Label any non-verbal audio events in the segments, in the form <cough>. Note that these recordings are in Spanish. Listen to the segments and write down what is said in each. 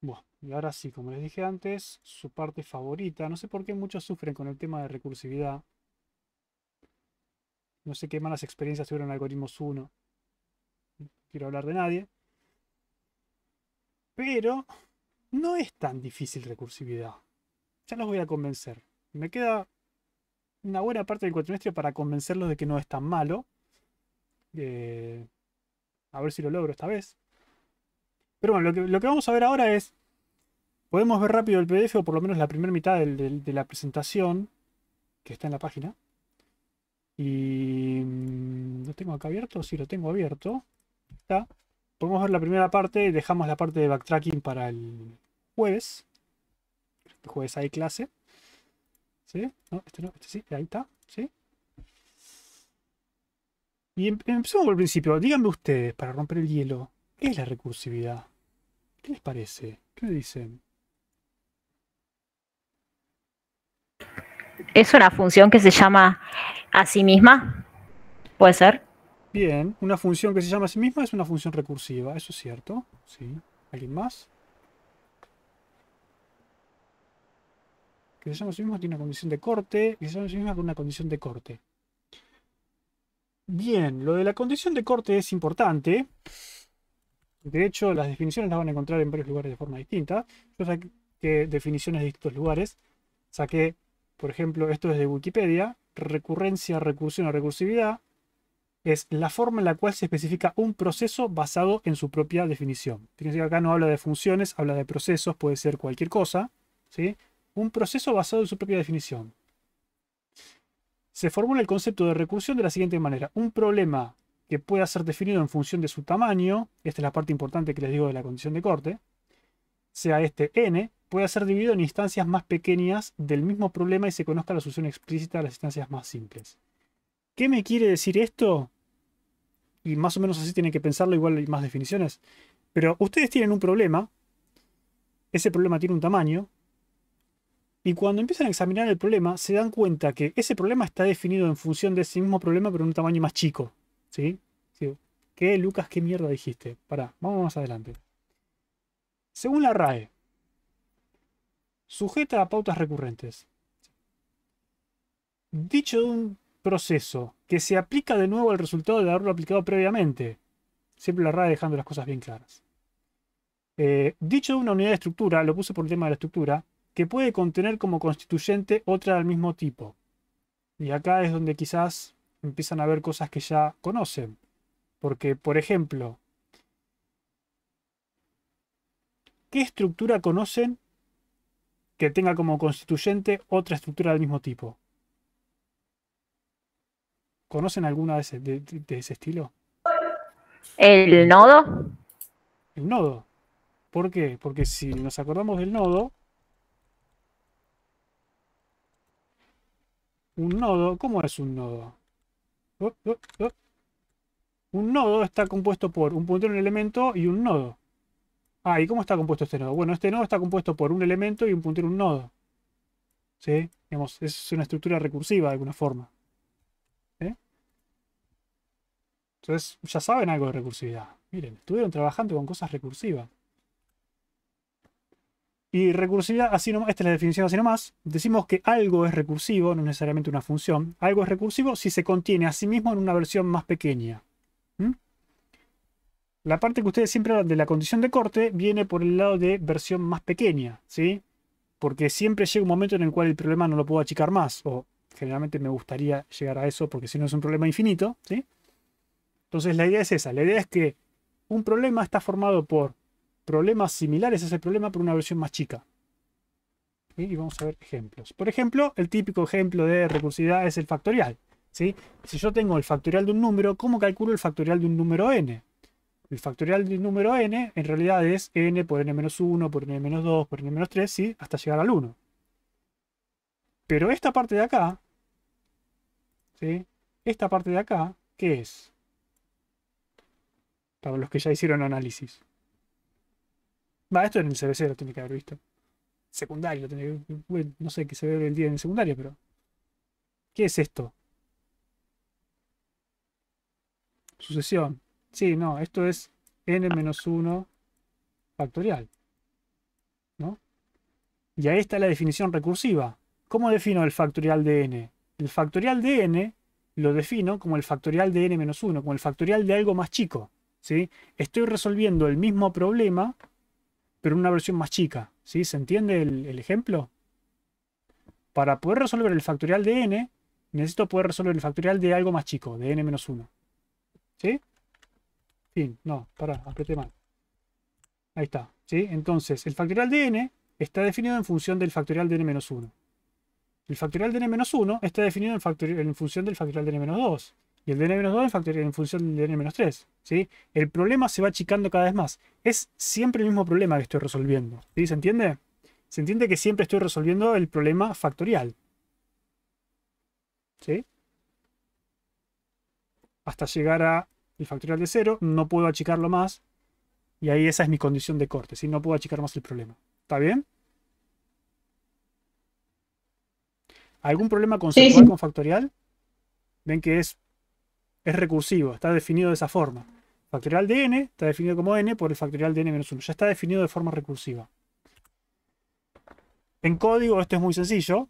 Bueno, y ahora sí, como les dije antes, su parte favorita. No sé por qué muchos sufren con el tema de recursividad. No sé qué malas experiencias tuvieron algoritmos 1. No quiero hablar de nadie. Pero no es tan difícil recursividad. Ya los voy a convencer. Me queda una buena parte del cuatrimestre para convencerlos de que no es tan malo. Eh, a ver si lo logro esta vez. Pero bueno, lo que, vamos a ver ahora es. Podemos ver rápido el PDF o por lo menos la primera mitad de la presentación que está en la página. Y. Mm, ¿Lo tengo acá abierto? Sí, lo tengo abierto. Está. Podemos ver la primera parte dejamos la parte de backtracking para el jueves. El jueves hay clase. ¿Sí? No, este no, este sí, ahí está. ¿Sí? Y em, empecemos por el principio. Díganme ustedes, para romper el hielo, ¿qué es la recursividad? ¿Qué les parece? ¿Qué me dicen? Es una función que se llama a sí misma. ¿Puede ser? Bien, una función que se llama a sí misma es una función recursiva, eso es cierto. Sí. ¿Alguien más? Que se llama a sí misma tiene una condición de corte, que se llama a sí misma con una condición de corte. Bien, lo de la condición de corte es importante. De hecho, las definiciones las van a encontrar en varios lugares de forma distinta. Yo saqué definiciones de distintos lugares. Saqué, por ejemplo, esto es de Wikipedia. Recurrencia, recursión o recursividad es la forma en la cual se especifica un proceso basado en su propia definición. Fíjense que acá no habla de funciones, habla de procesos, puede ser cualquier cosa. ¿sí? Un proceso basado en su propia definición se formula el concepto de recursión de la siguiente manera. Un problema que pueda ser definido en función de su tamaño, esta es la parte importante que les digo de la condición de corte, sea este n, puede ser dividido en instancias más pequeñas del mismo problema y se conozca la solución explícita de las instancias más simples. ¿Qué me quiere decir esto? Y más o menos así tienen que pensarlo, igual hay más definiciones. Pero ustedes tienen un problema, ese problema tiene un tamaño, y cuando empiezan a examinar el problema, se dan cuenta que ese problema está definido en función de ese mismo problema, pero en un tamaño más chico. ¿Sí? ¿Qué, Lucas, qué mierda dijiste? Pará, vamos más adelante. Según la RAE, sujeta a pautas recurrentes. Dicho de un proceso que se aplica de nuevo al resultado de haberlo aplicado previamente. Siempre la RAE dejando las cosas bien claras. Eh, dicho de una unidad de estructura, lo puse por el tema de la estructura, que puede contener como constituyente otra del mismo tipo. Y acá es donde quizás empiezan a ver cosas que ya conocen. Porque, por ejemplo, ¿qué estructura conocen que tenga como constituyente otra estructura del mismo tipo? ¿Conocen alguna de ese, de ese estilo? ¿El nodo? El nodo. ¿Por qué? Porque si nos acordamos del nodo, Un nodo, ¿cómo es un nodo? Un nodo está compuesto por un puntero, un elemento y un nodo. Ah, ¿y cómo está compuesto este nodo? Bueno, este nodo está compuesto por un elemento y un puntero, un nodo. ¿Sí? Digamos, es una estructura recursiva de alguna forma. ¿Eh? Entonces, ya saben algo de recursividad. Miren, estuvieron trabajando con cosas recursivas. Y recursividad, así nomás, esta es la definición así nomás. Decimos que algo es recursivo, no necesariamente una función. Algo es recursivo si se contiene a sí mismo en una versión más pequeña. ¿Mm? La parte que ustedes siempre hablan de la condición de corte viene por el lado de versión más pequeña, ¿sí? Porque siempre llega un momento en el cual el problema no lo puedo achicar más. O generalmente me gustaría llegar a eso porque si no es un problema infinito, ¿sí? Entonces la idea es esa. La idea es que un problema está formado por problemas similares a ese problema, por una versión más chica. Y vamos a ver ejemplos. Por ejemplo, el típico ejemplo de recursividad es el factorial. ¿sí? Si yo tengo el factorial de un número, ¿cómo calculo el factorial de un número n? El factorial de un número n en realidad es n por n-1, por n-2, por n-3, ¿sí? hasta llegar al 1. Pero esta parte de acá, ¿sí? esta parte de acá, ¿qué es? Para los que ya hicieron análisis. Va, esto en el CBC lo tiene que haber visto. Secundario, lo tiene que, no sé qué se ve el día en el secundario, pero. ¿Qué es esto? Sucesión. Sí, no, esto es n-1 factorial. ¿no? Y ahí está la definición recursiva. ¿Cómo defino el factorial de n? El factorial de n lo defino como el factorial de n menos 1, como el factorial de algo más chico. ¿sí? Estoy resolviendo el mismo problema, pero una versión más chica. ¿sí? ¿Se entiende el, ejemplo? Para poder resolver el factorial de n, necesito poder resolver el factorial de algo más chico, de n menos 1. ¿Sí? Fin. No, para, apreté mal. Ahí está. ¿sí? Entonces, el factorial de n está definido en función del factorial de n menos 1. El factorial de n menos 1 está definido en, en función del factorial de n menos 2. Y el de n menos 2 en, factorial, en función del n menos 3. ¿sí? El problema se va achicando cada vez más. Es siempre el mismo problema que estoy resolviendo. ¿sí? ¿Se entiende? Se entiende que siempre estoy resolviendo el problema factorial. ¿Sí? Hasta llegar a el factorial de 0, no puedo achicarlo más. Y ahí esa es mi condición de corte. ¿sí? No puedo achicar más el problema. ¿Está bien? ¿Algún problema conceptual Sí, sí. con factorial? Ven que es, es recursivo, está definido de esa forma. Factorial de n está definido como n por el factorial de n menos 1. Ya está definido de forma recursiva. En código esto es muy sencillo.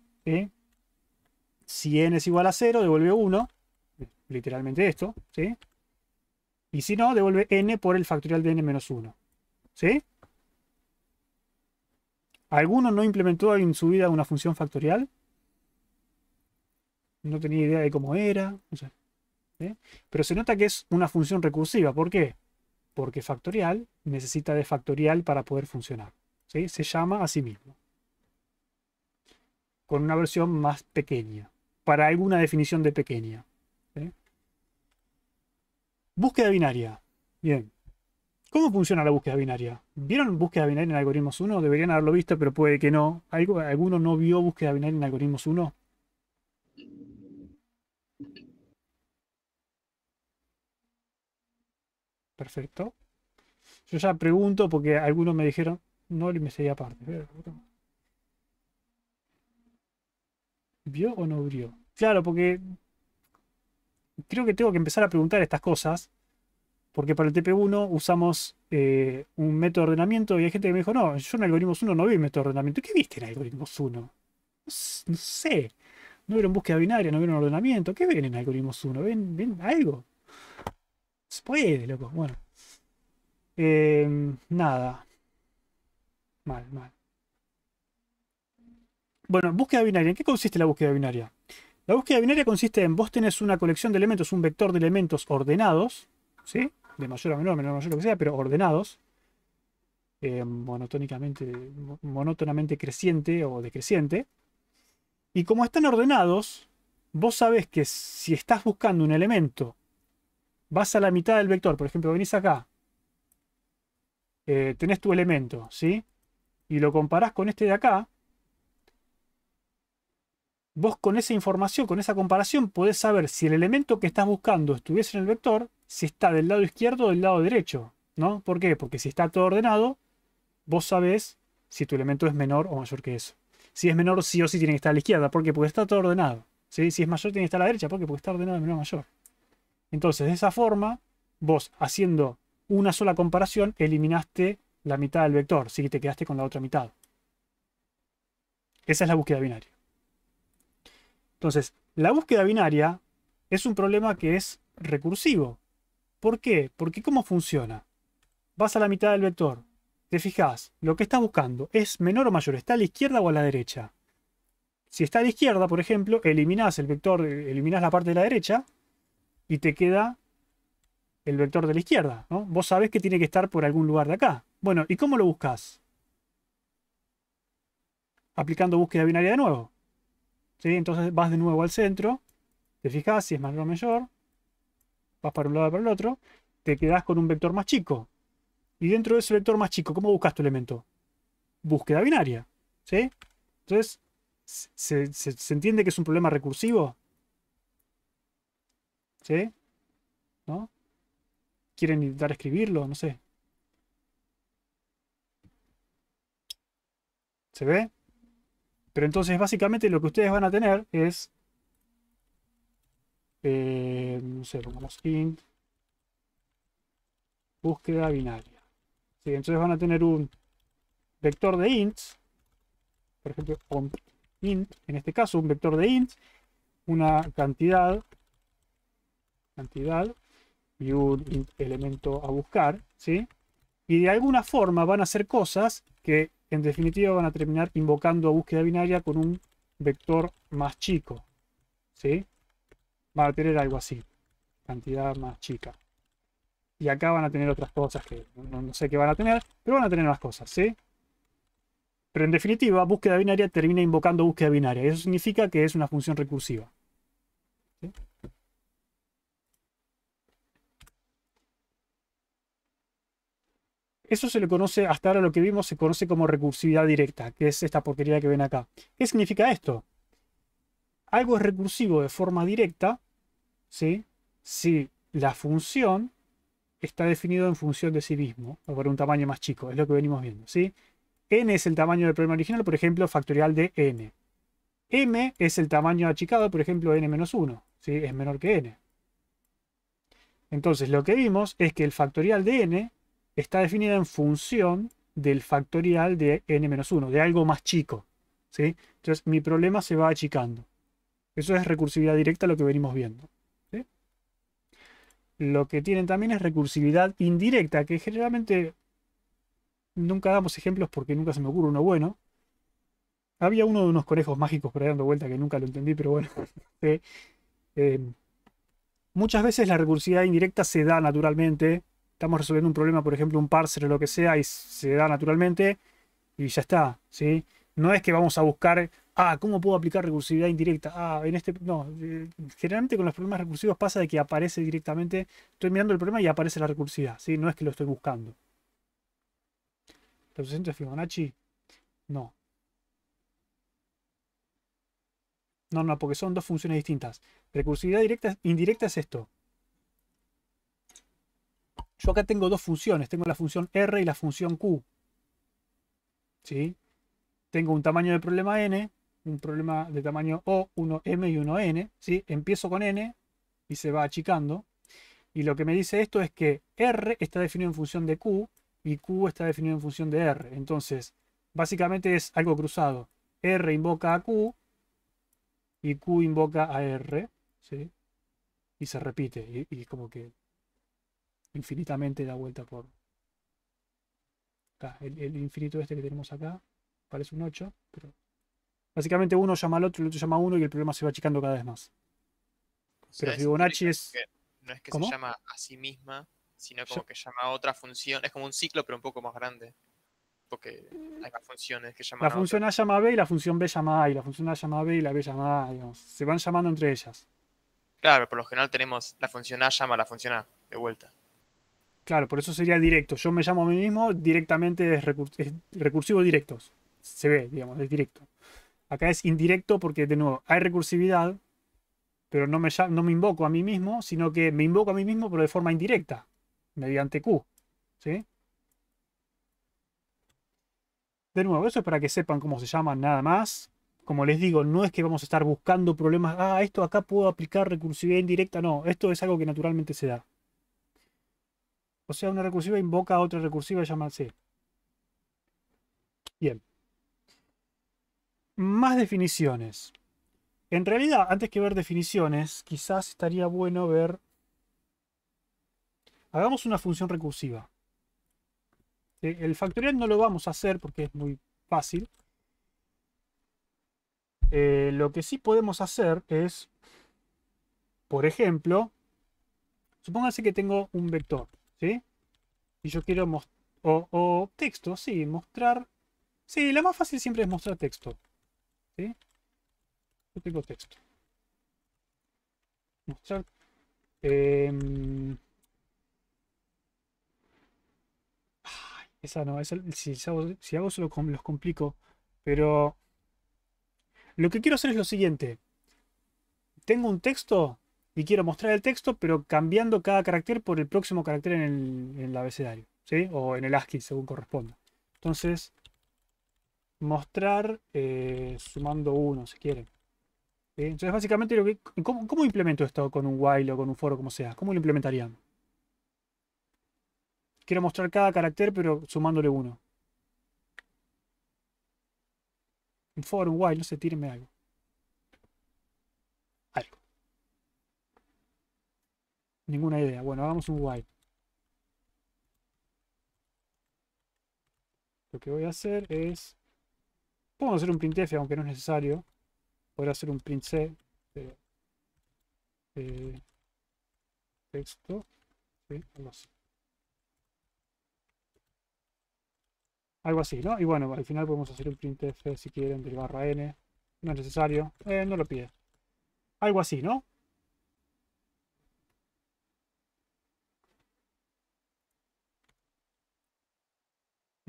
Si n es igual a 0, devuelve 1. Literalmente esto. ¿sí? Y si no, devuelve n por el factorial de n menos 1. ¿Sí? ¿Alguno no implementó en su vida una función factorial? No tenía idea de cómo era. no sé, Pero se nota que es una función recursiva. ¿Por qué? Porque factorial necesita de factorial para poder funcionar. Se llama a sí mismo. Con una versión más pequeña. Para alguna definición de pequeña. Búsqueda binaria. Bien. ¿Cómo funciona la búsqueda binaria? ¿Vieron búsqueda binaria en algoritmos 1? Deberían haberlo visto, pero puede que no. ¿Algo- ¿Alguno no vio búsqueda binaria en algoritmos 1? Perfecto. Yo ya pregunto porque algunos me dijeron, no le investigué aparte. ¿Vio o no vio? Claro, porque creo que tengo que empezar a preguntar estas cosas. Porque para el TP1 usamos eh, un método de ordenamiento y hay gente que me dijo, no, yo en algoritmos 1 no vi método de ordenamiento. ¿Qué viste en algoritmos 1? No, s- no sé. No vieron búsqueda binaria, no vieron ordenamiento. ¿Qué ven en algoritmos 1? ¿Ven, ven algo? Se puede, loco. Bueno. Em, nada. Mal, mal. Bueno, búsqueda binaria. ¿En qué consiste la búsqueda binaria? La búsqueda binaria consiste en vos tenés una colección de elementos, un vector de elementos ordenados, ¿sí? De mayor a menor, menor a mayor, lo que sea, pero ordenados. eh, monotónicamente, mo- monótonamente creciente o decreciente. Y como están ordenados, vos sabés que si estás buscando un elemento, vas a la mitad del vector, por ejemplo, venís acá, eh, tenés tu elemento, ¿sí? Y lo comparás con este de acá, vos con esa información, con esa comparación, podés saber si el elemento que estás buscando estuviese en el vector, si está del lado izquierdo o del lado derecho, ¿no? ¿Por qué? Porque si está todo ordenado, vos sabés si tu elemento es menor o mayor que eso. Si es menor, sí o sí tiene que estar a la izquierda. ¿Por qué? Porque está todo ordenado. Si es mayor, tiene que estar a la derecha. ¿Por qué? Porque está ordenado de menor a mayor. Entonces, de esa forma, vos haciendo una sola comparación, eliminaste la mitad del vector. Sí que te quedaste con la otra mitad. Esa es la búsqueda binaria. Entonces, la búsqueda binaria es un problema que es recursivo. ¿Por qué? Porque ¿cómo funciona? Vas a la mitad del vector, te fijas, lo que estás buscando es menor o mayor, ¿está a la izquierda o a la derecha? Si está a la izquierda, por ejemplo, eliminás el vector, eliminás la parte de la derecha y te queda el vector de la izquierda, ¿no? Vos sabés que tiene que estar por algún lugar de acá. Bueno, ¿y cómo lo buscas? Aplicando búsqueda binaria de nuevo. ¿Sí? Entonces vas de nuevo al centro, te fijas si es mayor o mayor, vas para un lado y para el otro, te quedás con un vector más chico. Y dentro de ese vector más chico, ¿cómo buscas tu elemento? Búsqueda binaria. ¿Sí? Entonces, ¿se, se- se entiende que es un problema recursivo? ¿No? ¿Quieren intentar escribirlo? No sé. ¿Se ve? Pero entonces básicamente lo que ustedes van a tener es, eh, no sé, pongamos int, búsqueda binaria. Sí, entonces van a tener un vector de ints, por ejemplo, int, en este caso un vector de int, una cantidad, cantidad y un elemento a buscar, ¿sí? Y de alguna forma van a hacer cosas que en definitiva van a terminar invocando búsqueda binaria con un vector más chico, ¿sí? Van a tener algo así, cantidad más chica. Y acá van a tener otras cosas que no, no sé qué van a tener, pero van a tener más cosas, ¿sí? Pero en definitiva, búsqueda binaria termina invocando búsqueda binaria. Eso significa que es una función recursiva. Eso se le conoce, hasta ahora lo que vimos, se conoce como recursividad directa, que es esta porquería que ven acá. ¿Qué significa esto? Algo es recursivo de forma directa, ¿sí? Si la función está definido en función de sí mismo, o por un tamaño más chico, es lo que venimos viendo, ¿sí? n es el tamaño del problema original, por ejemplo, factorial de n. m es el tamaño achicado, por ejemplo, n-1, ¿sí? es menor que n. Entonces, lo que vimos es que el factorial de n está definido en función del factorial de n-1, de algo más chico. ¿sí? Entonces, mi problema se va achicando. Eso es recursividad directa, lo que venimos viendo. Lo que tienen también es recursividad indirecta, que generalmente nunca damos ejemplos porque nunca se me ocurre uno bueno. Había uno de unos conejos mágicos por ahí dando vuelta que nunca lo entendí, pero bueno. <laughs> Eh, muchas veces la recursividad indirecta se da naturalmente. Estamos resolviendo un problema, por ejemplo, un parser o lo que sea, y se da naturalmente y ya está. ¿sí? No es que vamos a buscar, ah, ¿cómo puedo aplicar recursividad indirecta? Ah, en este. No, eh, generalmente con los problemas recursivos pasa de que aparece directamente. Estoy mirando el problema y aparece la recursividad, ¿sí? No es que lo estoy buscando. ¿Representa Fibonacci? No. No, no, porque son dos funciones distintas. Recursividad directa, indirecta es esto. Yo acá tengo dos funciones. Tengo la función R y la función Q. ¿Sí? Tengo un tamaño de problema N, un problema de tamaño O, 1M y 1N. ¿sí? Empiezo con N y se va achicando. Y lo que me dice esto es que R está definido en función de Q y Q está definido en función de R. Entonces, básicamente es algo cruzado. R invoca a Q y Q invoca a R, ¿sí? Y se repite, y, como que infinitamente da vuelta por... Acá, el, infinito este que tenemos acá, parece un 8, pero... Básicamente uno llama al otro, el otro llama a uno y el problema se va achicando cada vez más. pero Fibonacci es... no es que se llama a sí misma, sino como que llama a otra función. Es como un ciclo, pero un poco más grande. Porque hay más funciones que llaman La función A, llama a B y la función B llama A, y la función A llama a B y la B llama A, digamos. Se van llamando entre ellas. Claro, por lo general tenemos la función A llama a la función A, de vuelta. Claro, por eso sería directo. Yo me llamo a mí mismo, directamente es, recursivo directo. Se ve, digamos, es directo. Acá es indirecto porque, de nuevo, hay recursividad, pero no me, no me invoco a mí mismo, sino que me invoco a mí mismo, pero de forma indirecta mediante Q. ¿sí? De nuevo, eso es para que sepan cómo se llaman nada más. Como les digo, no es que vamos a estar buscando problemas. Ah, esto acá puedo aplicar recursividad indirecta. No, esto es algo que naturalmente se da. O sea, una recursiva invoca a otra recursiva y C. Bien. Más definiciones. En realidad, antes que ver definiciones, quizás estaría bueno ver Hagamos una función recursiva. El factorial no lo vamos a hacer porque es muy fácil. Eh, lo que sí podemos hacer es, por ejemplo, supónganse que tengo un vector, ¿sí? Y yo quiero mostrar, o, texto, sí, mostrar, sí, la más fácil siempre es mostrar texto, ¿sí? Yo tengo texto. Mostrar, em, Esa no, esa, si, hago, si hago eso los complico. Pero lo que quiero hacer es lo siguiente. Tengo un texto y quiero mostrar el texto, pero cambiando cada carácter por el próximo carácter en el, abecedario. ¿sí? O en el ASCII, según corresponda. Entonces, mostrar eh, sumando uno, si quieren. Entonces, básicamente, ¿cómo, ¿cómo, implemento esto con un while o con un foro, como sea? ¿Cómo lo implementarían? Quiero mostrar cada carácter, pero sumándole uno. Un for, un while, no sé, tírenme. Algo. Ninguna idea. Bueno, hagamos un while. Lo que voy a hacer es... Podemos hacer un printf, aunque no es necesario. Podría hacer un print c, pero... texto. Algo así. Algo así, ¿no? Y bueno, al final podemos hacer un printf si quieren del barra n. No es necesario. Eh, no lo pide. Algo así, ¿no?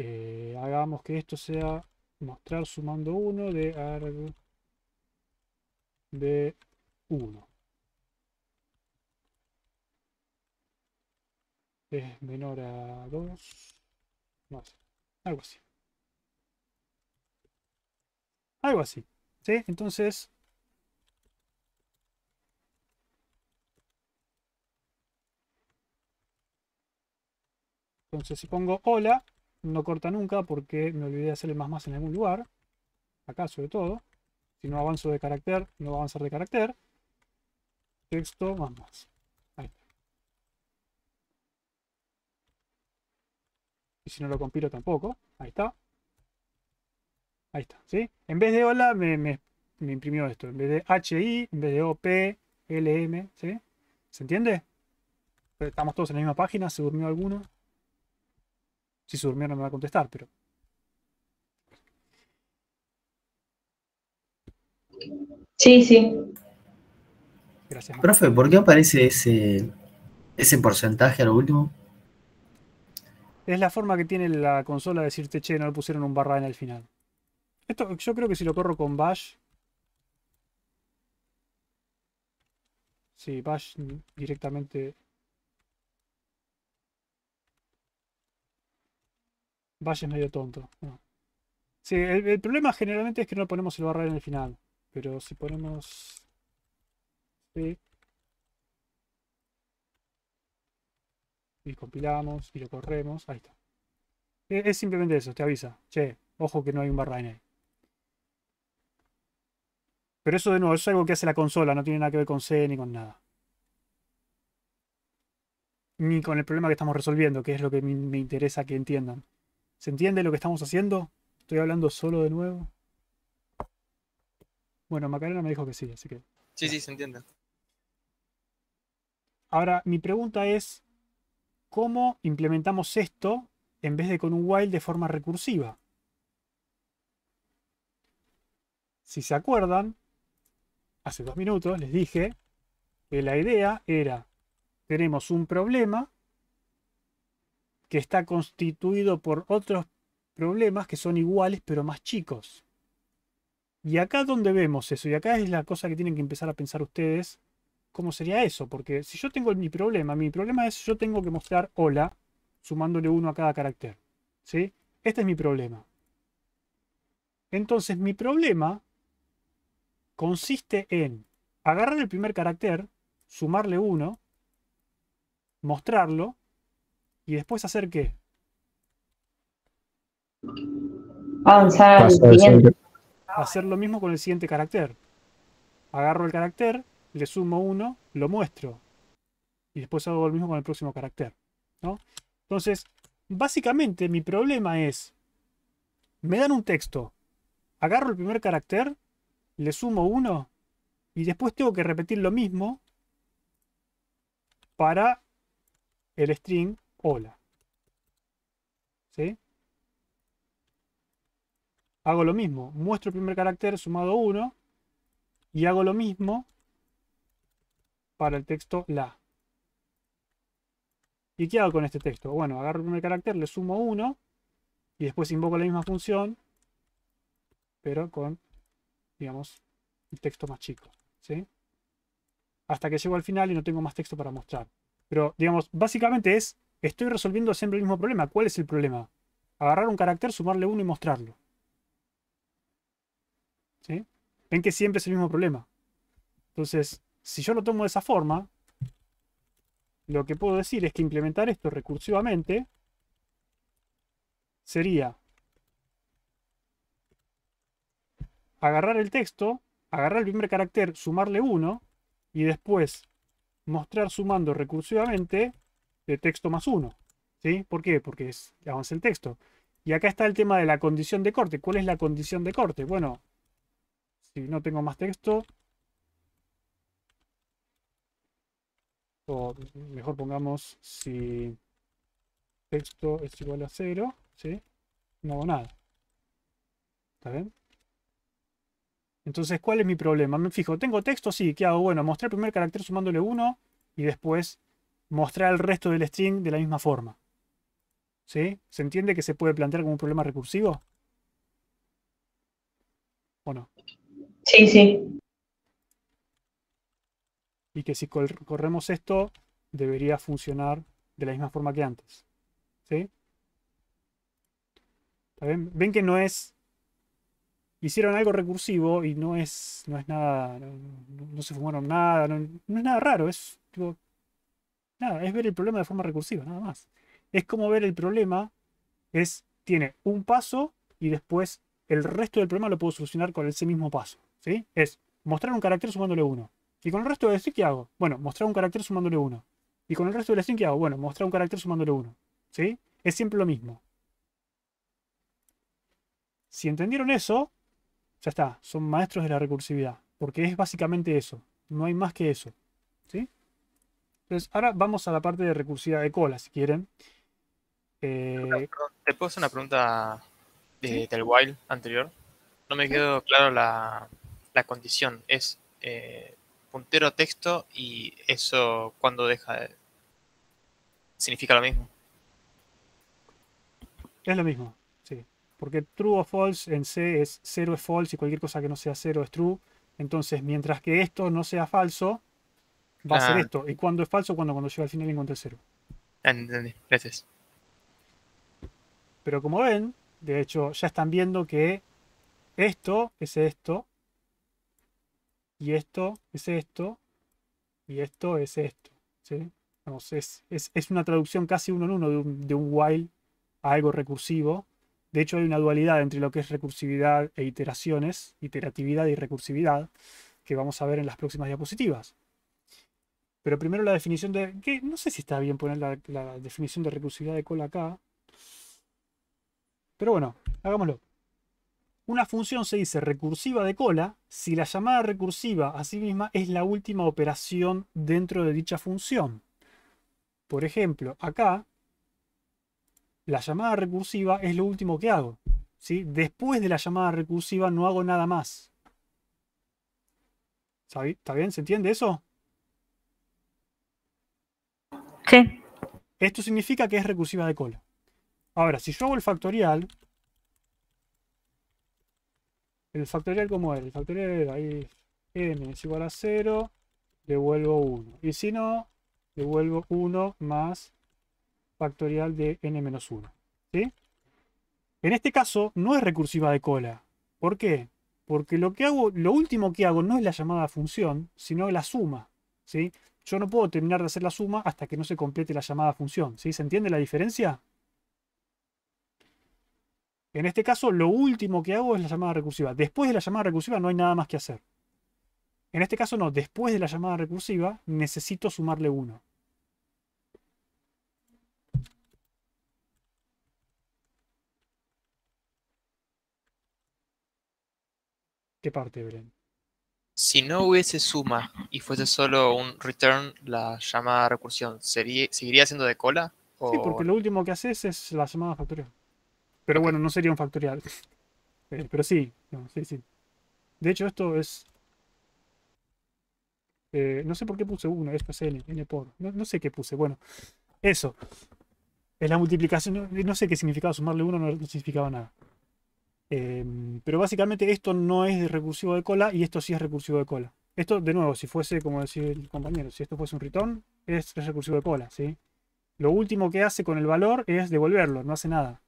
Eh, hagamos que esto sea mostrar sumando 1 de arg de 1. Es menor a 2. No. Algo así. Algo así. ¿Sí? Entonces. Entonces si pongo hola, no corta nunca porque me olvidé de hacerle más más en algún lugar. Acá sobre todo. Si no avanzo de carácter, no va a avanzar de carácter. Texto más más. Ahí está. Y si no lo compilo tampoco. Ahí está. Ahí está, ¿sí? En vez de hola me, me, me imprimió esto. En vez de HI, en vez de OP, LM, ¿sí? ¿Se entiende? Estamos todos en la misma página, ¿se durmió alguno? Si se durmió no me va a contestar, pero... Sí, sí. Gracias. Profe, ¿por qué aparece ese, ese porcentaje a lo último? Es la forma que tiene la consola de decirte, che, no le pusieron un barra en el final. Esto yo creo que si lo corro con Bash... Sí, Bash directamente... Bash es medio tonto. Sí, el, problema generalmente es que no ponemos el barra en el final. Pero si ponemos... Sí. Y compilamos y lo corremos. Ahí está. Es, es simplemente eso, te avisa. Che, ojo que no hay un barra N ahí. Pero eso de nuevo, eso es algo que hace la consola, no tiene nada que ver con C ni con nada. Ni con el problema que estamos resolviendo, que es lo que me interesa que entiendan. ¿Se entiende lo que estamos haciendo? Estoy hablando solo de nuevo. Bueno, Macarena me dijo que sí, así que. Sí, sí, se entiende. Ahora, mi pregunta es, ¿cómo implementamos esto en vez de con un while de forma recursiva? Si se acuerdan, hace dos minutos les dije que la idea era, tenemos un problema que está constituido por otros problemas que son iguales pero más chicos. Y acá donde vemos eso, y acá es la cosa que tienen que empezar a pensar ustedes, ¿cómo sería eso? Porque si yo tengo mi problema, mi problema es yo tengo que mostrar hola sumándole uno a cada carácter. ¿Sí? Este es mi problema. Entonces mi problema consiste en agarrar el primer carácter, sumarle uno, mostrarlo, y después hacer qué? Avanzar al siguiente. hacer lo mismo con el siguiente carácter. Agarro el carácter, le sumo uno, lo muestro. Y después hago lo mismo con el próximo carácter. ¿no? Entonces, básicamente mi problema es, me dan un texto, agarro el primer carácter, le sumo uno, y después tengo que repetir lo mismo para el string hola. ¿Sí? hago lo mismo. Muestro el primer carácter sumado 1 y hago lo mismo para el texto la. ¿Y qué hago con este texto? Bueno, agarro el primer carácter, le sumo 1 y después invoco la misma función, pero con, digamos, el texto más chico. ¿sí? Hasta que llego al final y no tengo más texto para mostrar. Pero, digamos, básicamente es, estoy resolviendo siempre el mismo problema. ¿Cuál es el problema? Agarrar un carácter, sumarle 1 y mostrarlo. ¿sí? Ven que siempre es el mismo problema. Entonces, si yo lo tomo de esa forma, lo que puedo decir es que implementar esto recursivamente sería agarrar el texto, agarrar el primer carácter, sumarle uno y después mostrar sumando recursivamente de texto más uno. ¿Sí? ¿Por qué? Porque es, avanza el texto. Y acá está el tema de la condición de corte. ¿Cuál es la condición de corte? Bueno, si no tengo más texto, o mejor pongamos si texto es igual a cero, ¿sí? No hago nada. ¿Está bien? Entonces, ¿cuál es mi problema? Me fijo, ¿tengo texto? Sí, ¿qué hago? Bueno, mostrar el primer carácter sumándole uno y después mostrar el resto del string de la misma forma. ¿Sí? ¿Se entiende que se puede plantear como un problema recursivo? ¿O no? Sí, sí. Y que si cor- corremos esto, debería funcionar de la misma forma que antes. ¿Sí? ¿Está bien? Ven que no es. Hicieron algo recursivo y no es, no es nada. No se fumaron nada. No, no es nada raro. Es tipo, Nada, es ver el problema de forma recursiva, nada más. Es como ver el problema. Es. Tiene un paso y después el resto del problema lo puedo solucionar con ese mismo paso. ¿Sí? Es mostrar un carácter sumándole uno. ¿Y con el resto del string qué hago? Bueno, mostrar un carácter sumándole uno. ¿Y con el resto del string qué hago? Bueno, mostrar un carácter sumándole uno. ¿Sí? Es siempre lo mismo. Si entendieron eso, ya está, son maestros de la recursividad. Porque es básicamente eso. No hay más que eso. ¿Sí? Entonces, ahora vamos a la parte de recursividad de cola, si quieren. Eh, Perdón, ¿Te puedo hacer una pregunta de- del while anterior? No me quedó claro la, la condición. Es eh, puntero texto y eso cuando deja de... Significa lo mismo. Es lo mismo, sí. Porque true o false en C es 0 es false y cualquier cosa que no sea 0 es true. Entonces, mientras que esto no sea falso, va a ser Ah. esto. ¿Y cuando es falso? Cuando, cuando llega al final encuentra el 0. Ah, Entendí, gracias. Pero como ven, de hecho, ya están viendo que esto es esto, y esto es esto, y esto es esto. ¿sí? Vamos, es, es- es una traducción casi uno en uno de un, de un while a algo recursivo. De hecho, hay una dualidad entre lo que es recursividad e iteraciones, iteratividad y recursividad, que vamos a ver en las próximas diapositivas. Pero primero la definición de. que no sé si está bien poner la, definición de recursividad de cola acá. Pero bueno, hagámoslo. Una función se dice recursiva de cola si la llamada recursiva a sí misma es la última operación dentro de dicha función. Por ejemplo, acá la llamada recursiva es lo último que hago. ¿sí? Después de la llamada recursiva no hago nada más. ¿Sabi- ¿Está bien? ¿Se entiende eso? Esto significa que es recursiva de cola. Ahora, si yo hago el factorial, el factorial como era, el factorial era ahí n es igual a 0, devuelvo 1. Y si no, devuelvo 1 más factorial de n menos 1. ¿Sí? En este caso no es recursiva de cola. ¿Por qué? Porque lo que hago, lo último que hago no es la llamada función, sino la suma. ¿Sí? Yo no puedo terminar de hacer la suma hasta que no se complete la llamada función. ¿sí? ¿Se entiende la diferencia? En este caso, lo último que hago es la llamada recursiva. Después de la llamada recursiva no hay nada más que hacer. En este caso no, después de la llamada recursiva necesito sumarle 1. ¿Qué parte, Belén? Si no hubiese suma y fuese solo un return, la llamada recursión, ¿sería, ¿seguiría siendo de cola? O... Sí, porque lo último que haces es la llamada factorial. Pero bueno, no sería un factorial. <laughs> Eh, Pero sí, no, sí, sí. De hecho, esto es. eh, no sé por qué puse 1, esto es n, n por. No, no sé qué puse. Bueno, eso. Es la multiplicación. No, no sé qué significaba sumarle 1, no, no significaba nada. Em, pero básicamente esto no es recursivo de cola y esto sí es recursivo de cola. Esto, de nuevo, si fuese, como decía el compañero, si esto fuese un return, es, recursivo de cola, ¿sí? Lo último que hace con el valor es devolverlo, no hace nada.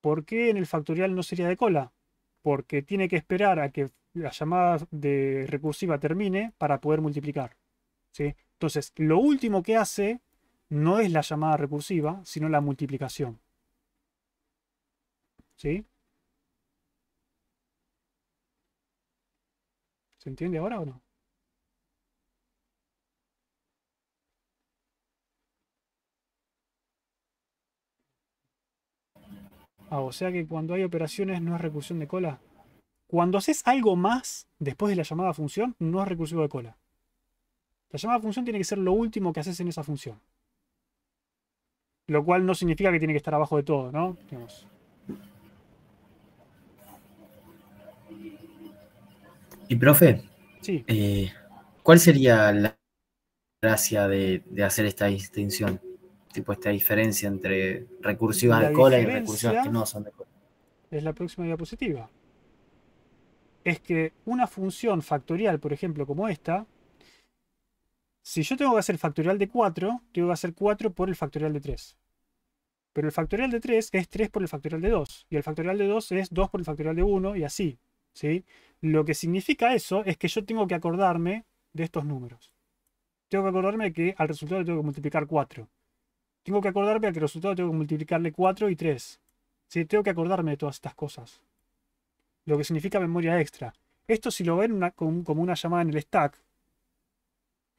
¿Por qué en el factorial no sería de cola? Porque tiene que esperar a que la llamada de recursiva termine para poder multiplicar. ¿sí? Entonces, lo último que hace no es la llamada recursiva, sino la multiplicación. ¿Sí? ¿Se entiende ahora o no? Ah, o sea que cuando hay operaciones no es recursión de cola. Cuando haces algo más después de la llamada función, no es recursivo de cola. La llamada función tiene que ser lo último que haces en esa función. Lo cual no significa que tiene que estar abajo de todo, ¿no? Digamos. Y profe, Sí, eh, ¿cuál sería la gracia de, de hacer esta distinción? Tipo, esta diferencia entre recursivas La de cola y recursivas que no son de cola. es la próxima diapositiva. Es que una función factorial, por ejemplo, como esta, si yo tengo que hacer factorial de 4, tengo que hacer 4 por el factorial de 3. Pero el factorial de 3 es 3 por el factorial de 2. Y el factorial de 2 es 2 por el factorial de 1 y así. ¿sí? Lo que significa eso es que yo tengo que acordarme de estos números. Tengo que acordarme que al resultado tengo que multiplicar 4. Tengo que acordarme que al resultado tengo que multiplicarle 4 y 3. ¿sí? Tengo que acordarme de todas estas cosas. Lo que significa memoria extra. Esto si lo ven una- como una llamada en el stack,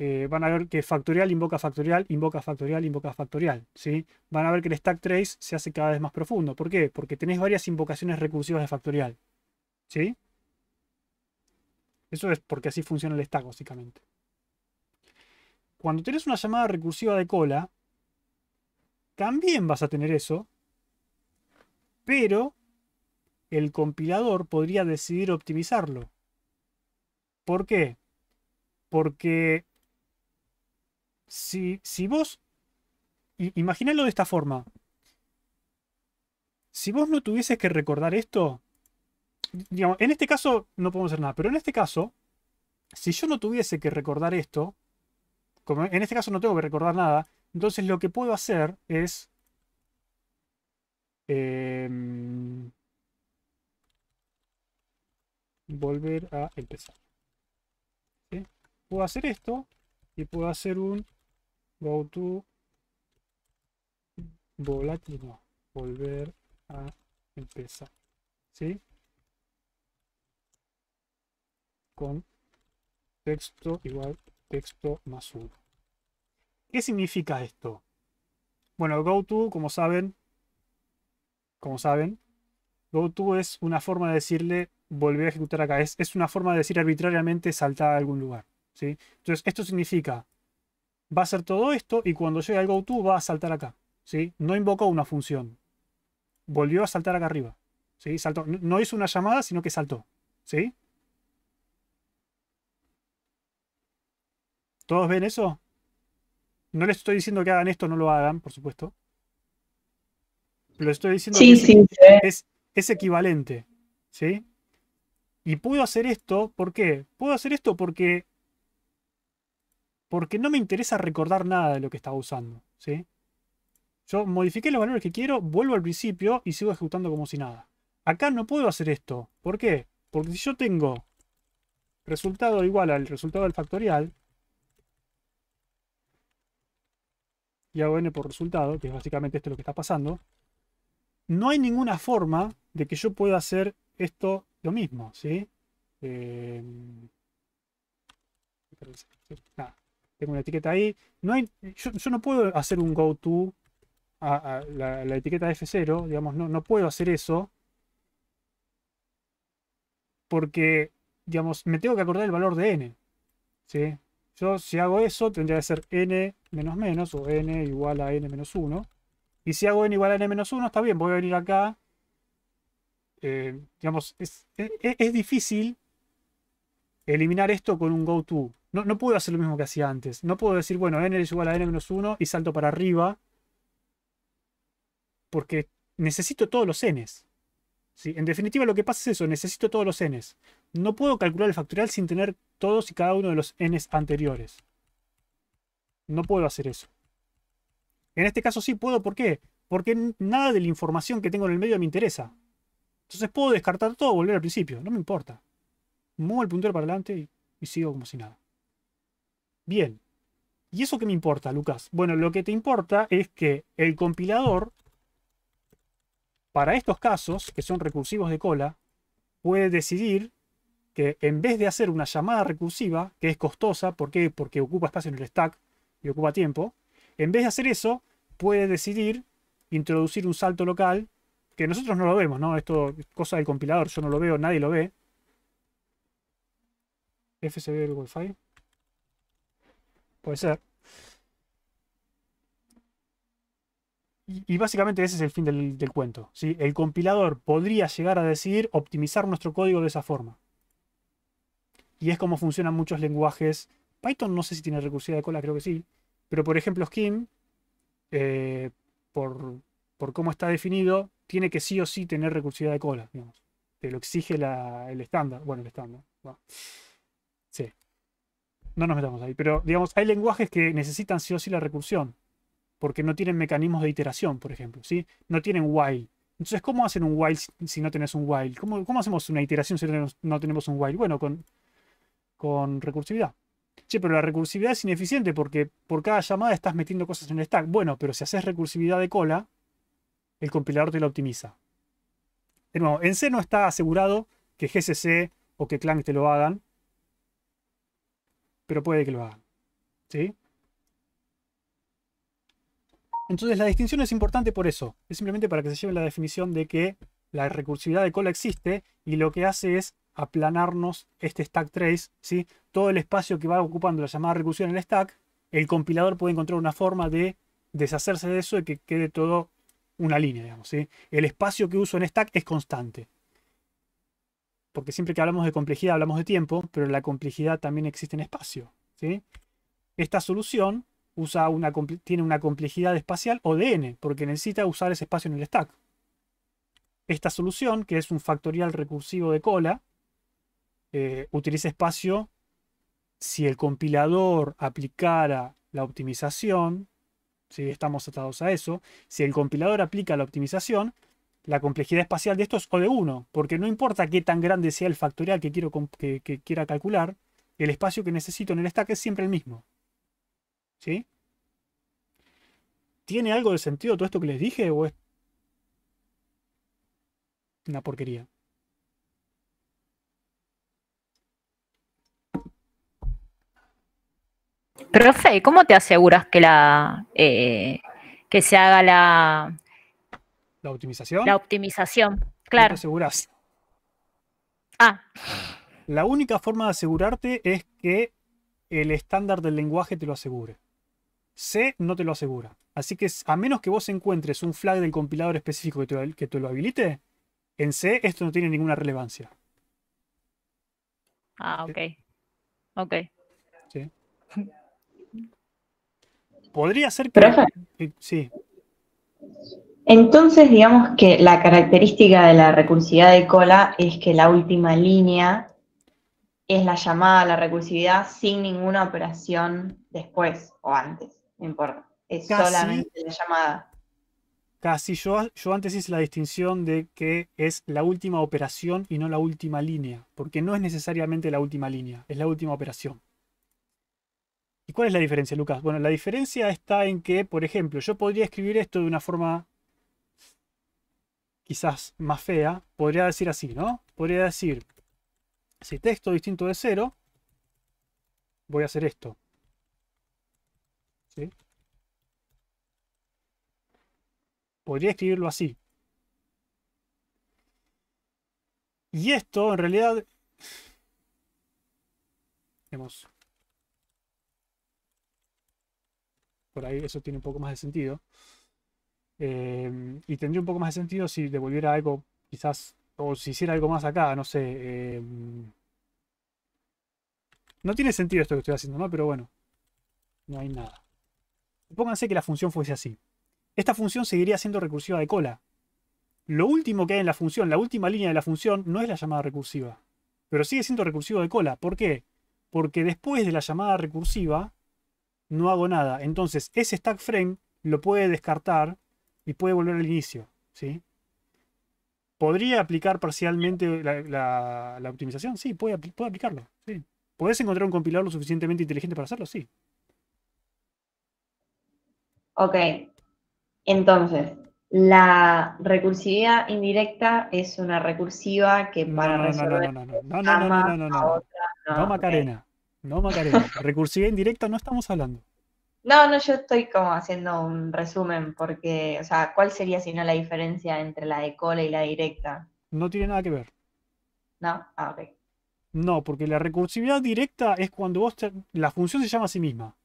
eh, van a ver que factorial invoca factorial, invoca factorial, invoca factorial. ¿sí? Van a ver que el stack trace se hace cada vez más profundo. ¿Por qué? Porque tenéis varias invocaciones recursivas de factorial. ¿Sí? Eso es porque así funciona el stack, básicamente. Cuando tenés una llamada recursiva de cola, también vas a tener eso, pero el compilador podría decidir optimizarlo. ¿Por qué? Porque si, si vos, imaginalo de esta forma, si vos no tuvieses que recordar esto, digamos, en este caso no podemos hacer nada, pero en este caso, si yo no tuviese que recordar esto, como en este caso no tengo que recordar nada, entonces lo que puedo hacer es em, volver a empezar. Puedo hacer esto y puedo hacer un go to volátil, no, volver a empezar. ¿Sí? Con texto igual texto más 1. ¿Qué significa esto? Bueno, goTo, como saben, como saben, goTo es una forma de decirle volver a ejecutar acá. Es, es una forma de decir arbitrariamente saltar a algún lugar. ¿sí? Entonces, esto significa, va a hacer todo esto y cuando llegue al goTo va a saltar acá. ¿sí? No invocó una función. Volvió a saltar acá arriba. ¿sí? Saltó. No- hizo una llamada, sino que saltó. ¿sí? ¿Todos ven eso? No les estoy diciendo que hagan esto, no lo hagan, por supuesto. Lo estoy diciendo que Sí, sí, es, es equivalente. ¿Sí? Y puedo hacer esto, ¿por qué? Puedo hacer esto porque. Porque no me interesa recordar nada de lo que estaba usando. ¿Sí? Yo modifiqué los valores que quiero, vuelvo al principio y sigo ejecutando como si nada. Acá no puedo hacer esto. ¿Por qué? Porque si yo tengo resultado igual al resultado del factorial, y hago n por resultado, que es básicamente esto lo que está pasando, no hay ninguna forma de que yo pueda hacer esto lo mismo, ¿sí? Eh, nada, tengo una etiqueta ahí. No hay, yo, no puedo hacer un go to a, la, etiqueta F0, digamos, no, no puedo hacer eso porque, digamos, me tengo que acordar el valor de n, ¿sí? Yo si hago eso tendría que ser n menos menos o n igual a n menos 1. Y si hago n igual a n menos 1, está bien, voy a venir acá. eh, digamos, es, es- difícil eliminar esto con un goTo. No, no puedo hacer lo mismo que hacía antes. No puedo decir, bueno, n es igual a n menos 1 y salto para arriba. Porque necesito todos los n's. ¿sí? En definitiva, lo que pasa es eso, necesito todos los n's. No puedo calcular el factorial sin tener todos y cada uno de los n's anteriores. No puedo hacer eso. En este caso sí puedo, ¿por qué? Porque nada de la información que tengo en el medio me interesa. Entonces puedo descartar todo, volver al principio, no me importa. Muevo el puntero para adelante y sigo como si nada. Bien. ¿Y eso qué me importa, Lucas? Bueno, lo que te importa es que el compilador para estos casos, que son recursivos de cola, puede decidir que en vez de hacer una llamada recursiva, que es costosa, ¿por qué? Porque ocupa espacio en el stack y ocupa tiempo, en vez de hacer eso, puede decidir introducir un salto local, que nosotros no lo vemos, ¿no? Esto es cosa del compilador, yo no lo veo, nadie lo ve. Del Wi-Fi. Puede ser. Y, básicamente ese es el fin del, cuento. ¿sí? El compilador podría llegar a decidir optimizar nuestro código de esa forma. Y es como funcionan muchos lenguajes. Python no sé si tiene recursividad de cola, creo que sí. Pero por ejemplo, Scheme, eh, por, por cómo está definido, tiene que sí o sí tener recursividad de cola. Te lo exige el estándar. Bueno, el estándar. Sí. No nos metamos ahí. Pero, digamos, hay lenguajes que necesitan sí o sí la recursión. Porque no tienen mecanismos de iteración, por ejemplo. ¿sí? No tienen while. Entonces, ¿cómo hacen un while si- no tenés un while? ¿Cómo, hacemos una iteración si no tenemos, no un while? Bueno, con, con recursividad. Che, pero la recursividad es ineficiente porque por cada llamada estás metiendo cosas en el stack. Bueno, pero si haces recursividad de cola, el compilador te lo optimiza. De nuevo, en C no está asegurado que GCC o que Clang te lo hagan, pero puede que lo hagan. ¿Sí? Entonces la distinción es importante por eso. Es simplemente para que se lleve la definición de que la recursividad de cola existe y lo que hace es aplanarnos este stack trace, ¿sí? todo el espacio que va ocupando la llamada recursión en el stack, el compilador puede encontrar una forma de deshacerse de eso y que quede todo una línea, digamos. ¿sí? El espacio que uso en stack es constante. Porque siempre que hablamos de complejidad hablamos de tiempo, pero la complejidad también existe en espacio. ¿sí? Esta solución usa una, tiene una complejidad espacial o de n, porque necesita usar ese espacio en el stack. Esta solución, que es un factorial recursivo de cola, eh, utiliza espacio si el compilador aplicara la optimización, si estamos atados a eso, si el compilador aplica la optimización, la complejidad espacial de esto es O de 1, porque no importa qué tan grande sea el factorial que, quiero, que, quiera calcular, el espacio que necesito en el stack es siempre el mismo. ¿Sí? ¿Tiene algo de sentido todo esto que les dije o es una porquería? Profe, ¿y ¿cómo te aseguras que la eh, que se haga la, ¿La optimización? la optimización? ¿Cómo te Claro. asegurás? Ah, La única forma de asegurarte es que el estándar del lenguaje te lo asegure. C no te lo asegura. Así que a menos que vos encuentres un flag del compilador específico que te, que te lo habilite, en C esto no tiene ninguna relevancia. ah, ok. Ok. <laughs> Podría ser que... Profe. eh, sí, Entonces, digamos que la característica de la recursividad de cola es que la última línea es la llamada a la recursividad sin ninguna operación después o antes, no importa. Es Casi. solamente la llamada. casi yo, yo antes hice la distinción de que es la última operación y no la última línea, porque no es necesariamente la última línea, es la última operación. ¿Y cuál es la diferencia, Lucas? Bueno, la diferencia está en que, por ejemplo, yo podría escribir esto de una forma quizás más fea. Podría decir así, ¿no? Podría decir, si texto distinto de cero, voy a hacer esto. ¿Sí? Podría escribirlo así. Y esto, en realidad, digamos, por ahí eso tiene un poco más de sentido. Eh, y tendría un poco más de sentido si devolviera algo, quizás, o si hiciera algo más acá, no sé. eh, no tiene sentido esto que estoy haciendo, ¿no? Pero bueno, no hay nada. Pónganse que la función fuese así. Esta función seguiría siendo recursiva de cola. Lo último que hay en la función, la última línea de la función, no es la llamada recursiva. Pero sigue siendo recursivo de cola. ¿Por qué? Porque después de la llamada recursiva, no hago nada. Entonces, ese stack frame lo puede descartar y puede volver al inicio. ¿sí? ¿Podría aplicar parcialmente la, la- la optimización? Sí, puede, apl- puede aplicarlo. Sí. ¿Podés encontrar un compilador lo suficientemente inteligente para hacerlo? Sí. Ok. Entonces, La recursividad indirecta es una recursiva que para no, no, no, resolver no, no, no, no, no, no. Macarena. No, Macarena. Recursividad indirecta no estamos hablando. No, no, yo estoy como haciendo un resumen porque, o sea, ¿cuál sería si no la diferencia entre la de cola y la directa? No tiene nada que ver. ¿No? Ah, ok. No, porque la recursividad directa es cuando vos te- la función se llama a sí misma.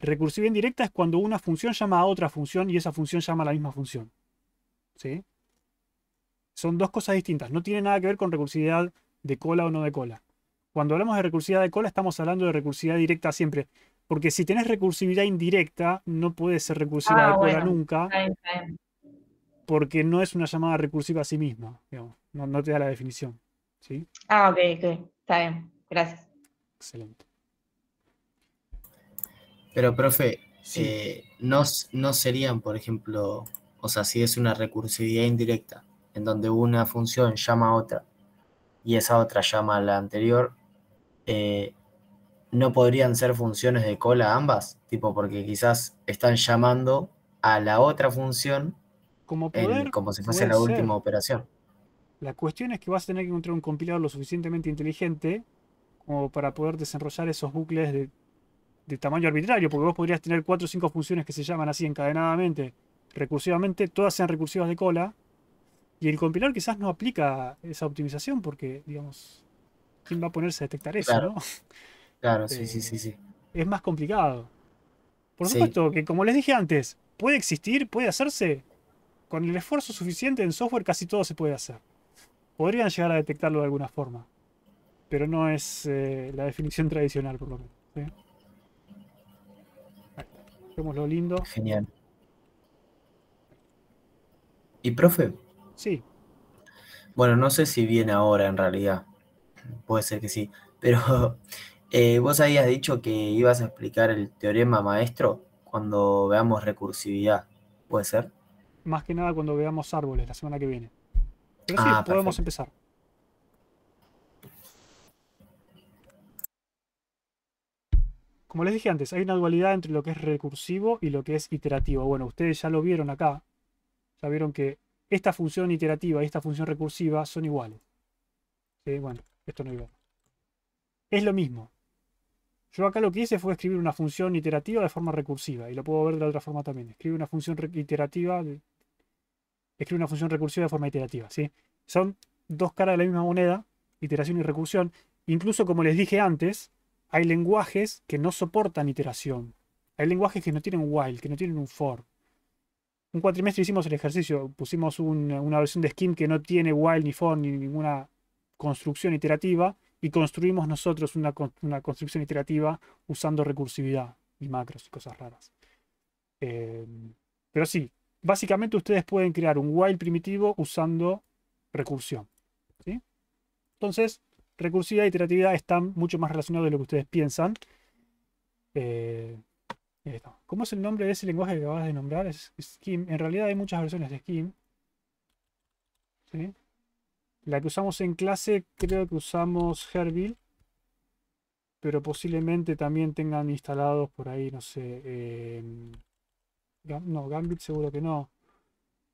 Recursividad indirecta es cuando una función llama a otra función y esa función llama a la misma función. ¿Sí? Son dos cosas distintas. No tiene nada que ver con recursividad de cola o no de cola. Cuando hablamos de recursividad de cola estamos hablando de recursividad directa siempre. Porque si tenés recursividad indirecta, no puede ser recursiva Ah, de bueno. nunca, Está bien, está bien. porque no es una llamada recursiva a sí misma. digamos. No, no te da la definición. ¿Sí? Ah, ok, ok. Está bien. Gracias. Excelente. Pero, profe, Sí. eh, no, no serían, por ejemplo, o sea, si es una recursividad indirecta, en donde una función llama a otra y esa otra llama a la anterior, eh, ¿no podrían ser funciones de cola ambas? Tipo, porque quizás están llamando a la otra función Como en- como si fuese la ser. última operación. La cuestión es que vas a tener que encontrar un compilador lo suficientemente inteligente como para poder desenrollar esos bucles de, de tamaño arbitrario, porque vos podrías tener cuatro o cinco funciones que se llaman así encadenadamente, recursivamente, todas sean recursivas de cola, y el compilador quizás no aplica esa optimización porque, digamos, ¿quién va a ponerse a detectar eso, Claro. no? Claro, sí, sí, sí, sí. Es más complicado. Por Sí. supuesto que, como les dije antes, puede existir, puede hacerse. Con el esfuerzo suficiente en software casi todo se puede hacer. Podrían llegar a detectarlo de alguna forma. Pero no es eh, la definición tradicional, por lo menos. ¿sí? Está. Dejémoslo lindo. Genial. Y profe, Sí, bueno, no sé si viene ahora en realidad, puede ser que sí, pero <laughs> eh, vos habías dicho que ibas a explicar el teorema maestro cuando veamos recursividad, ¿puede ser? más que nada cuando veamos árboles la semana que viene. Pero sí, Ah, podemos perfecto. empezar. Como les dije antes, hay una dualidad entre lo que es recursivo y lo que es iterativo. Bueno, ustedes ya lo vieron acá. Ya vieron que esta función iterativa y esta función recursiva son iguales. Sí, bueno, esto no que ver. Es lo mismo. Yo acá lo que hice fue escribir una función iterativa de forma recursiva. Y lo puedo ver de la otra forma también. Escribe una función iterativa. de- escribe una función recursiva de forma iterativa. ¿sí? Son dos caras de la misma moneda, iteración y recursión. Incluso como les dije antes, hay lenguajes que no soportan iteración. Hay lenguajes que no tienen while, que no tienen un for. Un cuatrimestre hicimos el ejercicio, pusimos un- una versión de Scheme que no tiene while ni for ni ninguna construcción iterativa y construimos nosotros una, una construcción iterativa usando recursividad y macros y cosas raras. Eh, pero sí, básicamente ustedes pueden crear un while primitivo usando recursión. ¿sí? Entonces, recursividad e iteratividad están mucho más relacionados de lo que ustedes piensan. Eh. ¿Cómo es el nombre de ese lenguaje que acabas de nombrar? Es Scheme. En realidad hay muchas versiones de Scheme. ¿sí? La que usamos en clase creo que usamos Herville. Pero posiblemente también tengan instalados por ahí, no sé. Gam- no, Gambit seguro que no.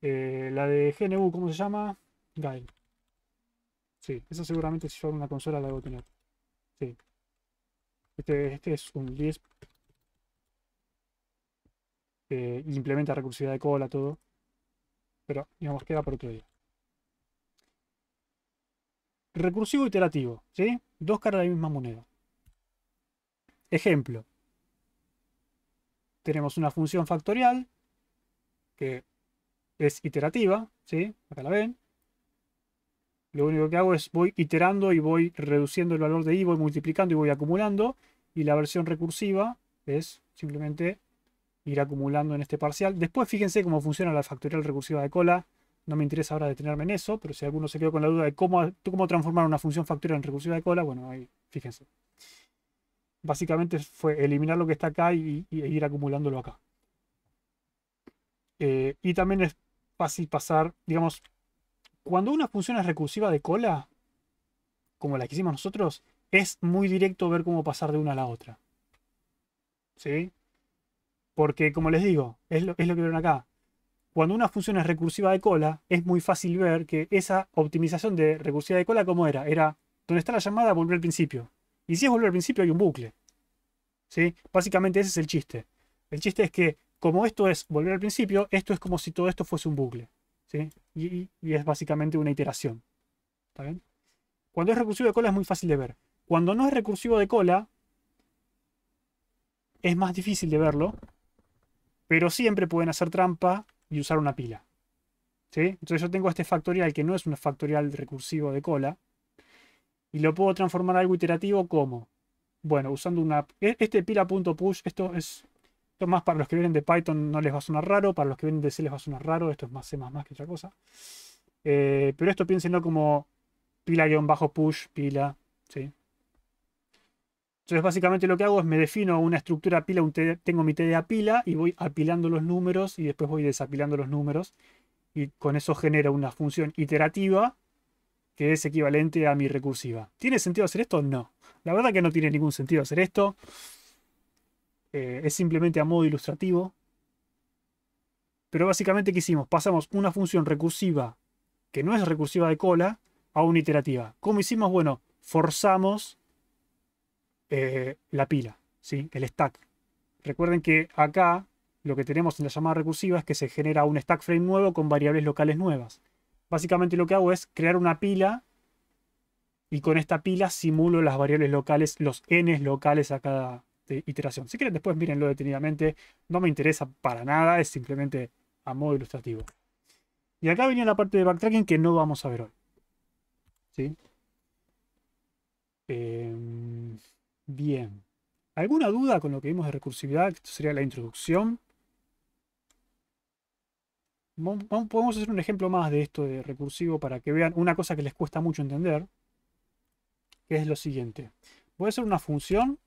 Eh, la de GNU, ¿cómo se llama? Guile. Sí, esa seguramente si yo hago una consola la debo tener. Sí. Este, este es un Lisp. Eh, implementa recursividad de cola, todo. Pero, digamos, queda para otro día. Recursivo iterativo, ¿sí? Dos caras de la misma moneda. Ejemplo. Tenemos una función factorial que es iterativa, ¿sí? Acá la ven. Lo único que hago es voy iterando y voy reduciendo el valor de i, voy multiplicando y voy acumulando. Y la versión recursiva es simplemente ir acumulando en este parcial. Después fíjense cómo funciona la factorial recursiva de cola. No me interesa ahora detenerme en eso, pero si alguno se quedó con la duda de cómo, cómo transformar una función factorial en recursiva de cola, bueno, ahí fíjense. Básicamente fue eliminar lo que está acá y, y ir acumulándolo acá. Eh, y también es fácil pasar, digamos, cuando una función es recursiva de cola, como la que hicimos nosotros, es muy directo ver cómo pasar de una a la otra. ¿Sí? Porque, como les digo, es lo, es lo que ven acá. Cuando una función es recursiva de cola, es muy fácil ver que esa optimización de recursiva de cola, ¿cómo era? Era donde está la llamada, volver al principio. Y si es volver al principio, hay un bucle. ¿Sí? Básicamente ese es el chiste. El chiste es que, como esto es volver al principio, esto es como si todo esto fuese un bucle. ¿Sí? Y, y es básicamente una iteración. ¿Está bien? Cuando es recursivo de cola es muy fácil de ver. Cuando no es recursivo de cola, es más difícil de verlo, pero siempre pueden hacer trampa y usar una pila. ¿Sí? Entonces yo tengo este factorial que no es un factorial recursivo de cola, y lo puedo transformar a algo iterativo como, bueno, usando una... e- Este pila.push, esto es... Esto más para los que vienen de Python no les va a sonar raro, para los que vienen de C les va a sonar raro, esto es más C++ que otra cosa. Eh, pero esto piénsenlo como pila-push, pila, ¿sí? Entonces básicamente lo que hago es me defino una estructura pila, tengo mi TDA pila y voy apilando los números y después voy desapilando los números y con eso genera una función iterativa que es equivalente a mi recursiva. ¿Tiene sentido hacer esto? No. La verdad que no tiene ningún sentido hacer esto. Eh, es simplemente a modo ilustrativo. Pero básicamente, ¿qué hicimos? Pasamos una función recursiva que no es recursiva de cola a una iterativa. ¿Cómo hicimos? Bueno, forzamos eh, la pila, ¿sí? el stack. Recuerden que acá lo que tenemos en la llamada recursiva es que se genera un stack frame nuevo con variables locales nuevas. Básicamente lo que hago es crear una pila y con esta pila simulo las variables locales, los n's locales a cada eh, iteración. Si quieren después mírenlo detenidamente, no me interesa para nada, es simplemente a modo ilustrativo. Y acá venía la parte de backtracking que no vamos a ver hoy. ¿Sí? Em, bien. ¿Alguna duda con lo que vimos de recursividad? Esto sería la introducción. Podemos hacer un ejemplo más de esto de recursivo para que vean una cosa que les cuesta mucho entender, que es lo siguiente. Voy a hacer una función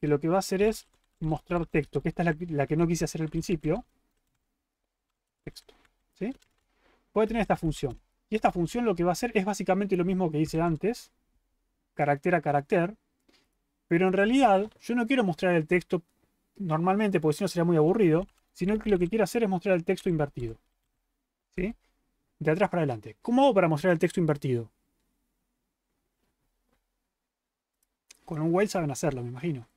que lo que va a hacer es mostrar texto, que esta es la, la que no quise hacer al principio. Texto. ¿sí? Puede tener esta función. Y esta función lo que va a hacer es básicamente lo mismo que hice antes, carácter a carácter, pero en realidad yo no quiero mostrar el texto normalmente, porque si no sería muy aburrido, sino que lo que quiero hacer es mostrar el texto invertido. ¿Sí? De atrás para adelante. ¿Cómo hago para mostrar el texto invertido? Con un while saben hacerlo, me imagino.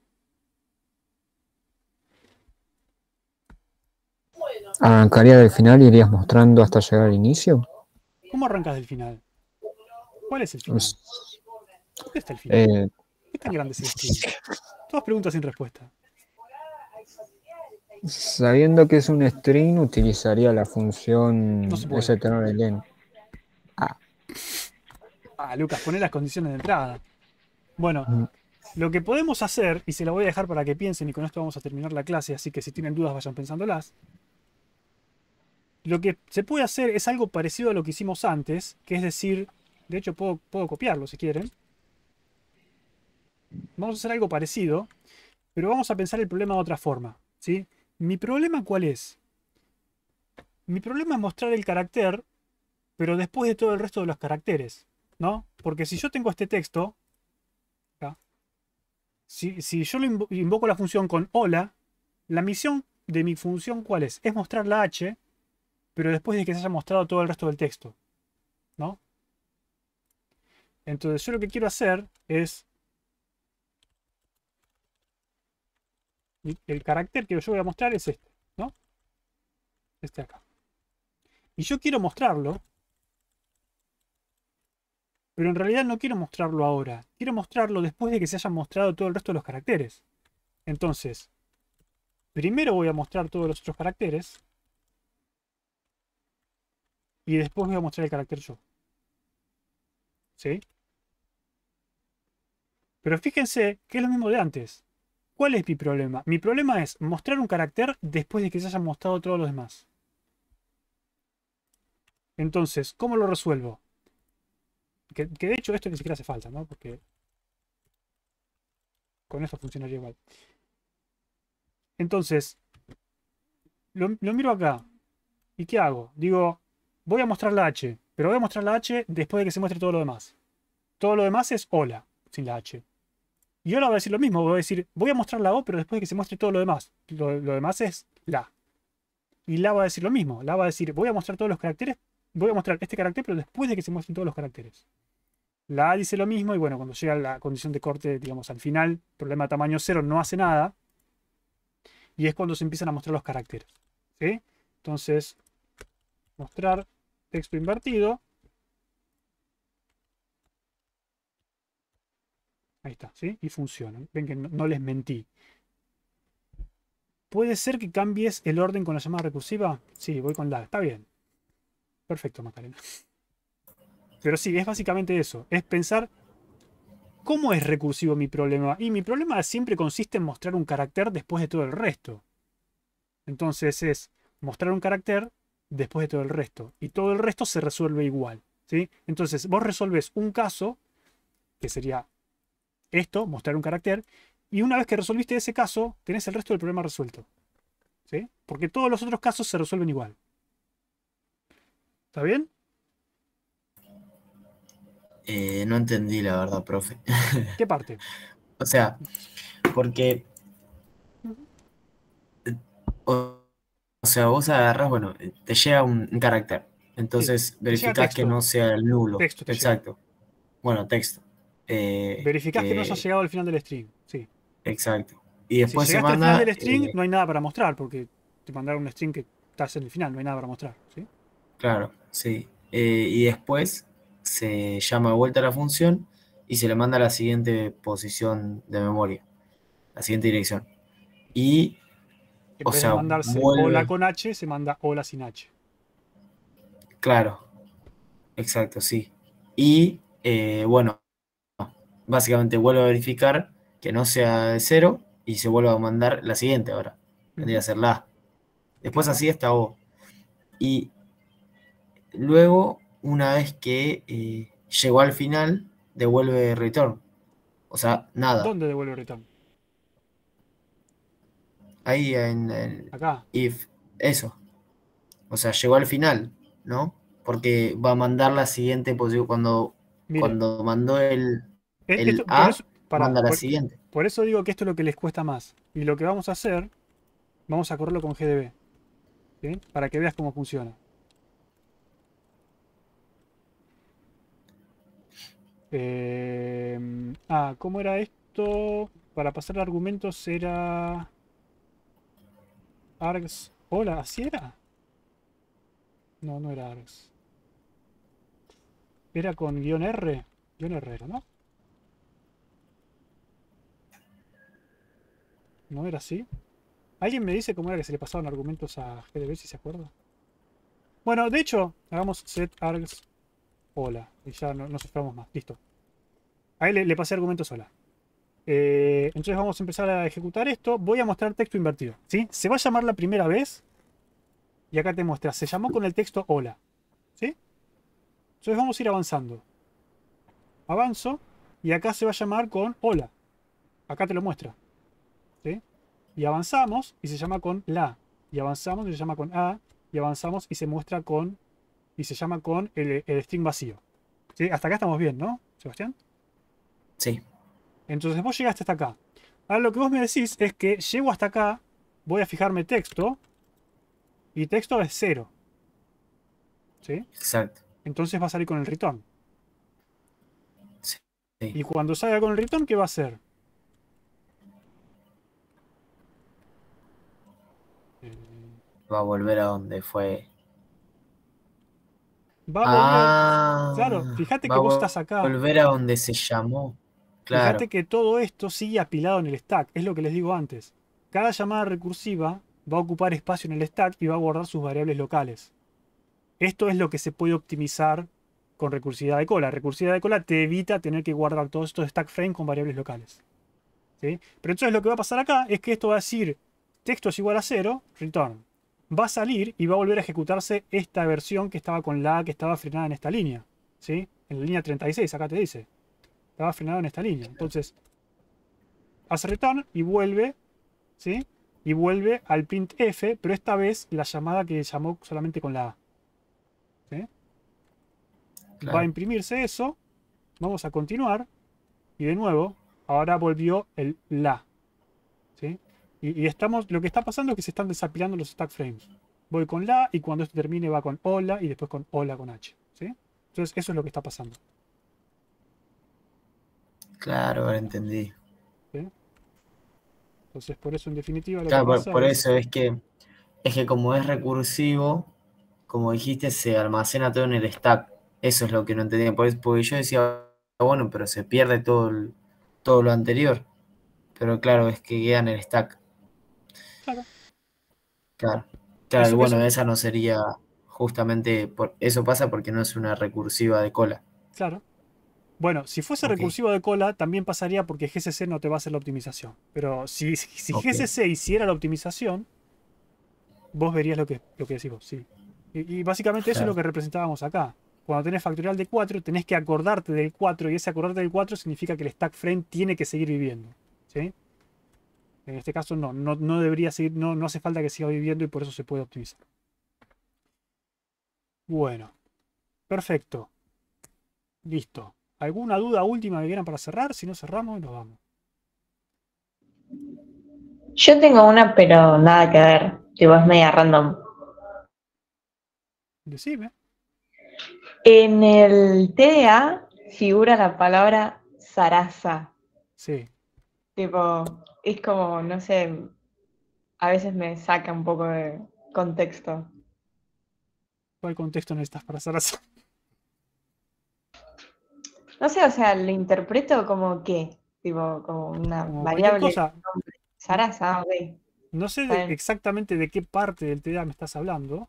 Arrancaría del final y irías mostrando hasta llegar al inicio. ¿Cómo arrancas del final? ¿Cuál es el final? Pues, ¿Dónde está el final? eh, ¿Qué tan grande es el string? Todas preguntas sin respuesta. sabiendo que es un string, utilizaría la función No se puede. stnln. Ah, Lucas, poné las condiciones de entrada. Bueno, Mm. lo que podemos hacer, y se lo voy a dejar para que piensen, y con esto vamos a terminar la clase, así que si tienen dudas vayan pensándolas. Lo que se puede hacer es algo parecido a lo que hicimos antes, que es decir, de hecho puedo, puedo copiarlo si quieren. Vamos a hacer algo parecido, pero vamos a pensar el problema de otra forma. ¿sí? Mi problema cuál es? Mi problema es mostrar el carácter, pero después de todo el resto de los caracteres. ¿no? Porque si yo tengo este texto, si, si yo lo invo- invoco la función con hola, la misión de mi función ¿cuál es? Es mostrar la h, pero después de que se haya mostrado todo el resto del texto, ¿no? Entonces yo lo que quiero hacer es el carácter que yo voy a mostrar es este, ¿no? Este acá. Y yo quiero mostrarlo pero en realidad no quiero mostrarlo ahora. Quiero mostrarlo después de que se hayan mostrado todo el resto de los caracteres. Entonces, primero voy a mostrar todos los otros caracteres. Y después voy a mostrar el carácter yo. ¿Sí? Pero fíjense que es lo mismo de antes. ¿Cuál es mi problema? Mi problema es mostrar un carácter después de que se hayan mostrado todos los demás. Entonces, ¿cómo lo resuelvo? Que, de hecho esto ni siquiera hace falta, ¿no? Porque con esto funcionaría igual. Entonces, lo miro acá. ¿Y qué hago? Digo, voy a mostrar la H, pero voy a mostrar la H después de que se muestre todo lo demás. Todo lo demás es hola, sin la H. Y ahora voy a decir lo mismo, voy a decir, voy a mostrar la O, pero después de que se muestre todo lo demás. Lo, lo demás es la. y la va a decir lo mismo. La va a decir, voy a mostrar todos los caracteres, voy a mostrar este carácter, pero después de que se muestren todos los caracteres. La A dice lo mismo y bueno, cuando llega la condición de corte, digamos, al final, problema tamaño cero no hace nada. Y es cuando se empiezan a mostrar los caracteres. ¿sí? Entonces, mostrar texto invertido. Ahí está, ¿sí? Y funciona. Ven que no, no les mentí. ¿Puede ser que cambies el orden con la llamada recursiva? Sí, voy con la. Está bien. Perfecto, Macarena. Pero sí, es básicamente eso. Es pensar cómo es recursivo mi problema. Y mi problema siempre consiste en mostrar un carácter después de todo el resto. Entonces es mostrar un carácter después de todo el resto. Y todo el resto se resuelve igual. ¿sí? Entonces vos resolves un caso, que sería esto, mostrar un carácter, y una vez que resolviste ese caso, tenés el resto del problema resuelto. ¿sí? Porque todos los otros casos se resuelven igual. ¿Está bien? Eh, no entendí la verdad, profe. <laughs> ¿Qué parte? O sea, porque. O, o sea, vos agarras, bueno, te llega un, un carácter. Entonces verificás que no sea el nulo. Texto llega. Exacto. Bueno, texto. Eh, Verificás que no haya llegado al final del string. Sí. Exacto. Y después si se llegaste manda. al final del string, eh, no hay nada para mostrar, porque te mandaron un string que estás en el final, no hay nada para mostrar. ¿sí? Claro, sí. Eh, y después se llama de vuelta a la función y se le manda a la siguiente posición de memoria, la siguiente dirección. Y, En O vez sea, de mandarse vuelve- hola con H, se manda hola sin H. claro, exacto, sí. Y, eh, bueno, básicamente vuelve a verificar que no sea de cero y se vuelve a mandar la siguiente ahora. Tendría que ser la. Después así está O. Y luego, una vez que eh, llegó al final, devuelve return. O sea, nada. ¿Dónde devuelve return? Ahí en el Acá. if, eso. O sea, llegó al final, ¿no? Porque va a mandar la siguiente posición. Cuando, cuando mandó el, el esto- por A, eso- pará, manda la por- siguiente. Por eso digo que esto es lo que les cuesta más. Y lo que vamos a hacer, vamos a correrlo con GDB. ¿sí? Para que veas cómo funciona. Eh, ah, ¿cómo era esto? Para pasar argumentos era... args. Hola, ¿así era? No, no era args. Era con guion R. Guión R ¿no? ¿No era así? ¿Alguien me dice cómo era que se le pasaban argumentos a GDB si se acuerda? Bueno, de hecho, hagamos set args hola. Y ya no, no suframos más. Listo. Ahí le, le pasé argumentos hola. Eh, entonces vamos a empezar a ejecutar esto. Voy a mostrar texto invertido. ¿sí? Se va a llamar la primera vez. Y acá te muestra. Se llamó con el texto hola. ¿Sí? Entonces vamos a ir avanzando. Avanzo. Y acá se va a llamar con hola. Acá te lo muestra. Y avanzamos y se llama con la. Y avanzamos y se llama con a. Y avanzamos y se muestra con. Y se llama con el, el string vacío. ¿Sí? Hasta acá estamos bien, ¿no, Sebastián? Sí, Entonces vos llegaste hasta acá. Ahora lo que vos me decís es que llego hasta acá, voy a fijarme texto. Y texto es cero. ¿Sí? exacto. Entonces va a salir con el return. Sí. Y cuando salga con el return, ¿qué va a hacer? Va a volver a donde fue. Va a volver. Ah, Claro, fíjate que vos estás acá. Volver a donde se llamó. Claro, Fíjate que todo esto sigue apilado en el stack. Es lo que les digo antes. Cada llamada recursiva va a ocupar espacio en el stack y va a guardar sus variables locales. Esto es lo que se puede optimizar con recursividad de cola. Recursividad de cola te evita tener que guardar todos estos stack frame con variables locales. ¿Sí? Pero entonces lo que va a pasar acá es que esto va a decir texto es igual a 0, return. Va a salir y va a volver a ejecutarse esta versión que estaba con la A que estaba frenada en esta línea. ¿Sí? En la línea 36, acá te dice. Estaba frenado en esta línea. Entonces, hace return y vuelve, ¿sí? Y vuelve al printf, pero esta vez la llamada que llamó solamente con la A. ¿sí? claro. Va a imprimirse eso. Vamos a continuar. Y de nuevo, ahora volvió el la. Y, y estamos, lo que está pasando es que se están desapilando los stack frames. voy con la y cuando esto termine va con hola y después con hola con H. ¿sí? Entonces eso es lo que está pasando. Claro, ahora entendí. Entonces por eso en definitiva lo Claro, que por, pasa por es- eso es que es que como es recursivo, como dijiste, se almacena todo en el stack. Eso es lo que no entendía. Por eso- porque yo decía, bueno, pero se pierde todo, el- todo lo anterior. Pero claro, es que queda en el stack. Claro. Claro. Bueno, eso- esa no sería justamente por eso pasa porque no es una recursiva de cola. Claro. Bueno, si fuese Ok. recursivo de cola, también pasaría porque GCC no te va a hacer la optimización. Pero si, si. GCC hiciera la optimización, vos verías lo que, lo que decís vos, sí. Y, y básicamente eso es lo que representábamos acá. Cuando tenés factorial de 4, tenés que acordarte del 4, y ese acordarte del 4 significa que el stack frame tiene que seguir viviendo. ¿sí? En este caso no, no, no debería seguir, no, no hace falta que siga viviendo y por eso se puede optimizar. Bueno, perfecto. Listo. ¿Alguna duda última que quieran para cerrar? Si no cerramos y nos vamos. Yo tengo una, pero nada que ver. Tipo, es media random. Decime. En el TDA figura la palabra zaraza. Sí. Tipo, es como, no sé, a veces me saca un poco de contexto. ¿Cuál contexto necesitas para hacer eso? No sé, o sea, lo interpreto como que, tipo, como una Como variable. cosa. Zaraza, ok. No sé de- exactamente de qué parte del TDA me estás hablando.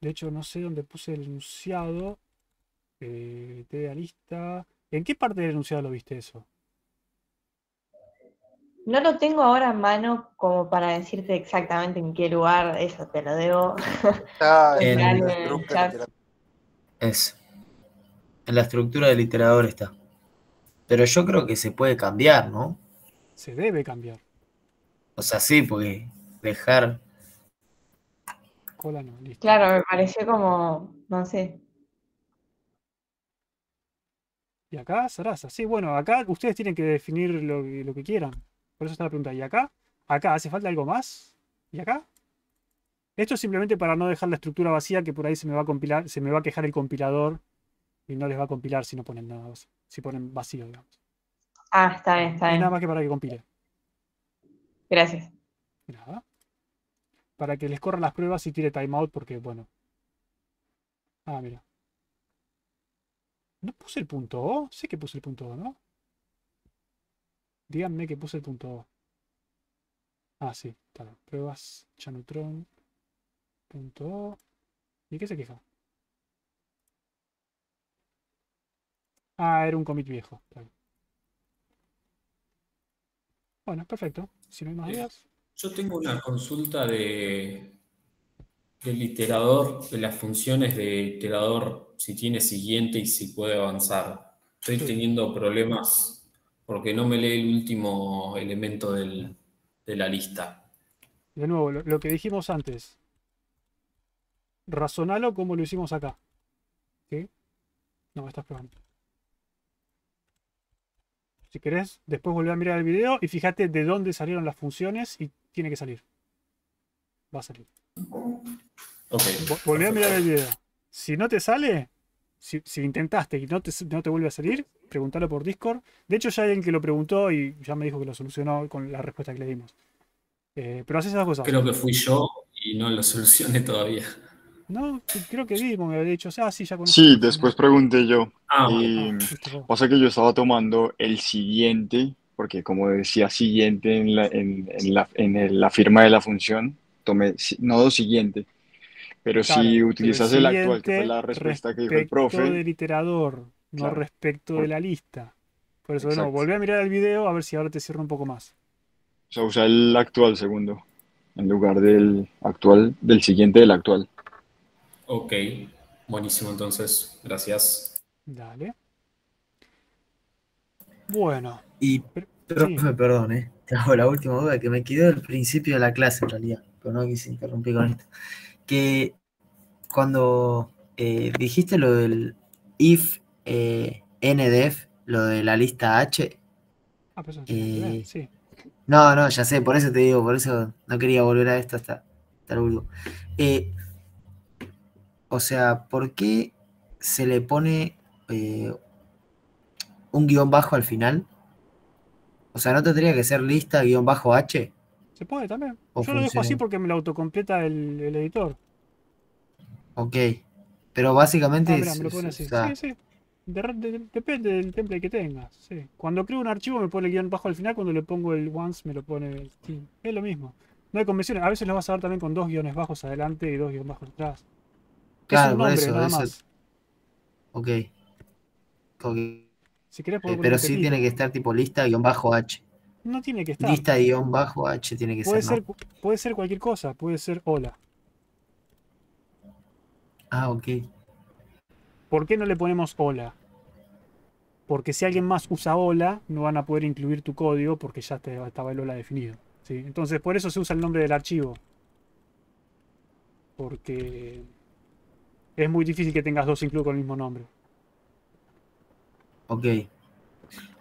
De hecho, no sé dónde puse el enunciado. Eh, TDA lista. ¿En qué parte del enunciado lo viste eso? No lo tengo ahora a mano como para decirte exactamente en qué lugar, eso te lo debo. Está <laughs> en. Es. En la estructura del iterador está. Pero yo creo que se puede cambiar, ¿no? Se debe cambiar. O sea, sí, porque dejar. Cola no, listo. Claro, me pareció como, no sé. Y acá, Sarasa. Sí, bueno, acá ustedes tienen que definir lo, lo que quieran. Por eso está la pregunta. ¿Y acá? ¿Acá hace falta algo más? ¿Y acá? Esto es simplemente para no dejar la estructura vacía que por ahí se me va a compilar, se me va a quejar el compilador y no les va a compilar si no ponen nada, si ponen vacío, digamos. Ah, está bien, está Es bien. nada más que para que compile. Gracias. Nada. Para que les corran las pruebas y tire timeout porque, bueno. Ah, mira. ¿No puse el punto O? Sé que puse el punto O, ¿no? Díganme que puse el punto O. Ah, sí. Bien. Pruebas, Chanutron. Punto. ¿Y qué se queja? Ah, era un commit viejo. Bueno, perfecto. Si no hay más dudas. Yo tengo una consulta de del iterador, de las funciones de iterador, si tiene siguiente y si puede avanzar. Estoy Sí. teniendo problemas porque no me lee el último elemento del- de la lista. De nuevo, lo, lo que dijimos antes. Razonalo como lo hicimos acá. ¿Sí? No, me estás probando. Si querés, después volver a mirar el video y fíjate de dónde salieron las funciones y tiene que salir. Va a salir. Ok. Vo- Volví a mirar el video. Si no te sale, si, si intentaste y no te, no te vuelve a salir, pregúntalo por Discord. De hecho, ya hay alguien que lo preguntó y ya me dijo que lo solucionó con la respuesta que le dimos. Eh, pero haces esas cosas. Creo que fui yo y no lo solucioné todavía. No, creo que vi, me había dicho, ah, sí, ya conozco. Sí, después pregunté yo. Ah, Y Ah, fuiste vos. pasa que yo estaba tomando el siguiente, porque como decía siguiente en la, en, en la, en el- la firma de la función, tomé nodo siguiente. Pero Claro, si utilizas el actual, que fue la respuesta que dijo el profe, del iterador, no Claro. respecto de la lista. Por eso, Exacto. volví a mirar el video a ver si ahora te cierro un poco más. o sea, usa el actual segundo, en lugar del actual, del siguiente del actual. ok. Buenísimo, entonces. Gracias. Dale. Bueno, Y, profe, sí. <laughs> perdón, ¿eh? <laughs> Te hago la última duda que me quedó del principio de la clase en realidad, pero no quise interrumpir con esto. Que cuando eh, dijiste lo del if eh, ndef, lo de la lista H, ah, pero eso Eh, sí. no, no, ya sé, por eso te digo, por eso no quería volver a esto hasta Tarugo. Eh, o sea, ¿por qué se le pone eh, un guion bajo al final? O sea, ¿no tendría que ser lista guion bajo H? Se puede también. O Yo lo dejo así porque me lo autocompleta el, el editor. Ok. Pero básicamente Ah, mirá, es- me lo pone es- así. o sea, Sí, sí. De- de- depende del template que tengas. Sí. Cuando creo un archivo me pone el guion bajo al final, cuando le pongo el once me lo pone el team. Es lo mismo. No hay convenciones. A veces lo vas a ver también con dos guiones bajos adelante y dos guiones bajos atrás. Es Claro, un por nombre, eso, nada eso- más. ok. Ok. Si querés Eh, pero sí tiene que estar tipo lista guion bajo H. No tiene que estar. Lista guion bajo H tiene que Puede ser, ser, puede ser cualquier cosa. Puede ser hola. Ah, ok. ¿Por qué no le ponemos hola? Porque si alguien más usa hola, no van a poder incluir tu código porque ya te- estaba el hola definido. ¿sí? Entonces, por eso se usa el nombre del archivo. Porque es muy difícil que tengas dos incluidos con el mismo nombre. Ok.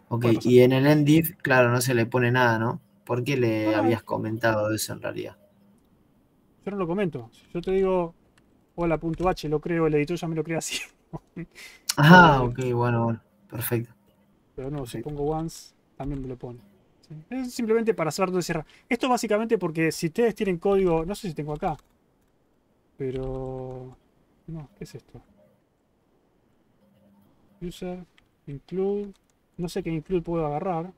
Ok. Y en el enddiv, claro, no se le pone nada, ¿no? ¿Por qué le No. habías comentado eso en realidad? Yo no lo comento. Yo te digo hola.h, lo creo, el editor ya me lo crea así. Ah, ok, bueno, bueno. Perfecto. Pero no, si pongo once, también me lo pone. ¿sí? Es simplemente para saber dónde cierra. Esto básicamente porque si ustedes tienen código, no sé si tengo acá, pero... No, ¿qué es esto? User, include, no sé qué include puedo agarrar.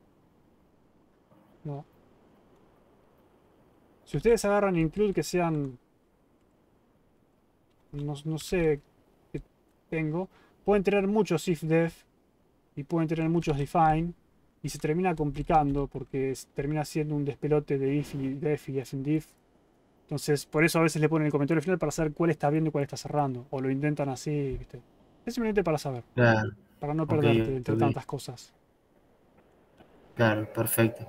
No. Si ustedes agarran include que sean... No, no sé tengo. Pueden tener muchos ifdef y pueden tener muchos define y se termina complicando porque termina siendo un despelote de if y def y fndif. Entonces, por eso a veces le ponen el comentario final para saber cuál está abriendo y cuál está cerrando. O lo intentan así, ¿viste? Es simplemente para saber, Claro, para no Ok, perderte entre tantas cosas. claro, perfecto.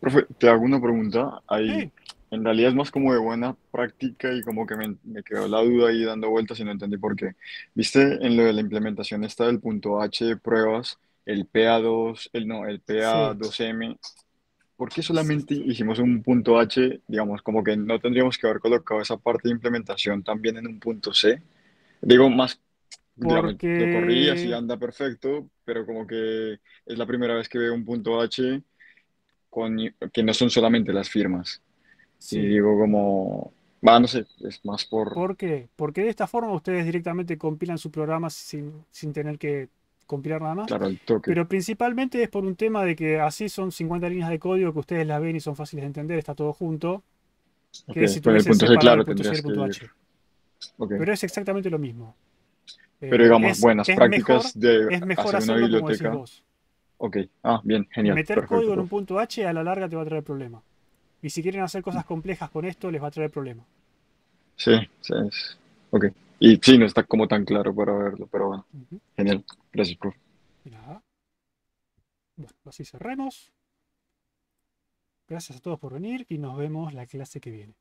Profe, te hago una pregunta. Ahí, Sí. En realidad es más como de buena práctica y como que me, me quedó la duda ahí dando vueltas y no entendí por qué. ¿Viste en lo de la implementación esta del punto H de pruebas, el PA2, el no, el PA2M? ¿Por qué solamente hicimos un punto H? Digamos, como que no tendríamos que haber colocado esa parte de implementación también en un punto C. Digo, más, digamos, Porque- lo corrí así anda perfecto, pero como que es la primera vez que veo un punto H con, que no son solamente las firmas. Sí. Digo como, va, no sé, es más por... ¿Por qué? Porque de esta forma ustedes directamente compilan su programa sin, sin tener que compilar nada más. Claro, el toque. Pero principalmente es por un tema de que así son 50 líneas de código que ustedes las ven y son fáciles de entender, está todo junto. Que si con el punto C, claro, el punto C que H. Pero es exactamente lo mismo. Eh, Pero digamos, es- buenas es prácticas mejor- de es mejor hacer una hacerlo como decís biblioteca. vos. Ok, ah, bien, genial, Meter perfecto. código en un punto H a la larga te va a traer problema. Y si quieren hacer cosas complejas con esto, les va a traer problema. Sí, sí, es- ok. Y sí, no está como tan claro para verlo, pero bueno, genial. Gracias, profe. Nada. Bueno, así cerremos. Gracias a todos por venir y nos vemos la clase que viene.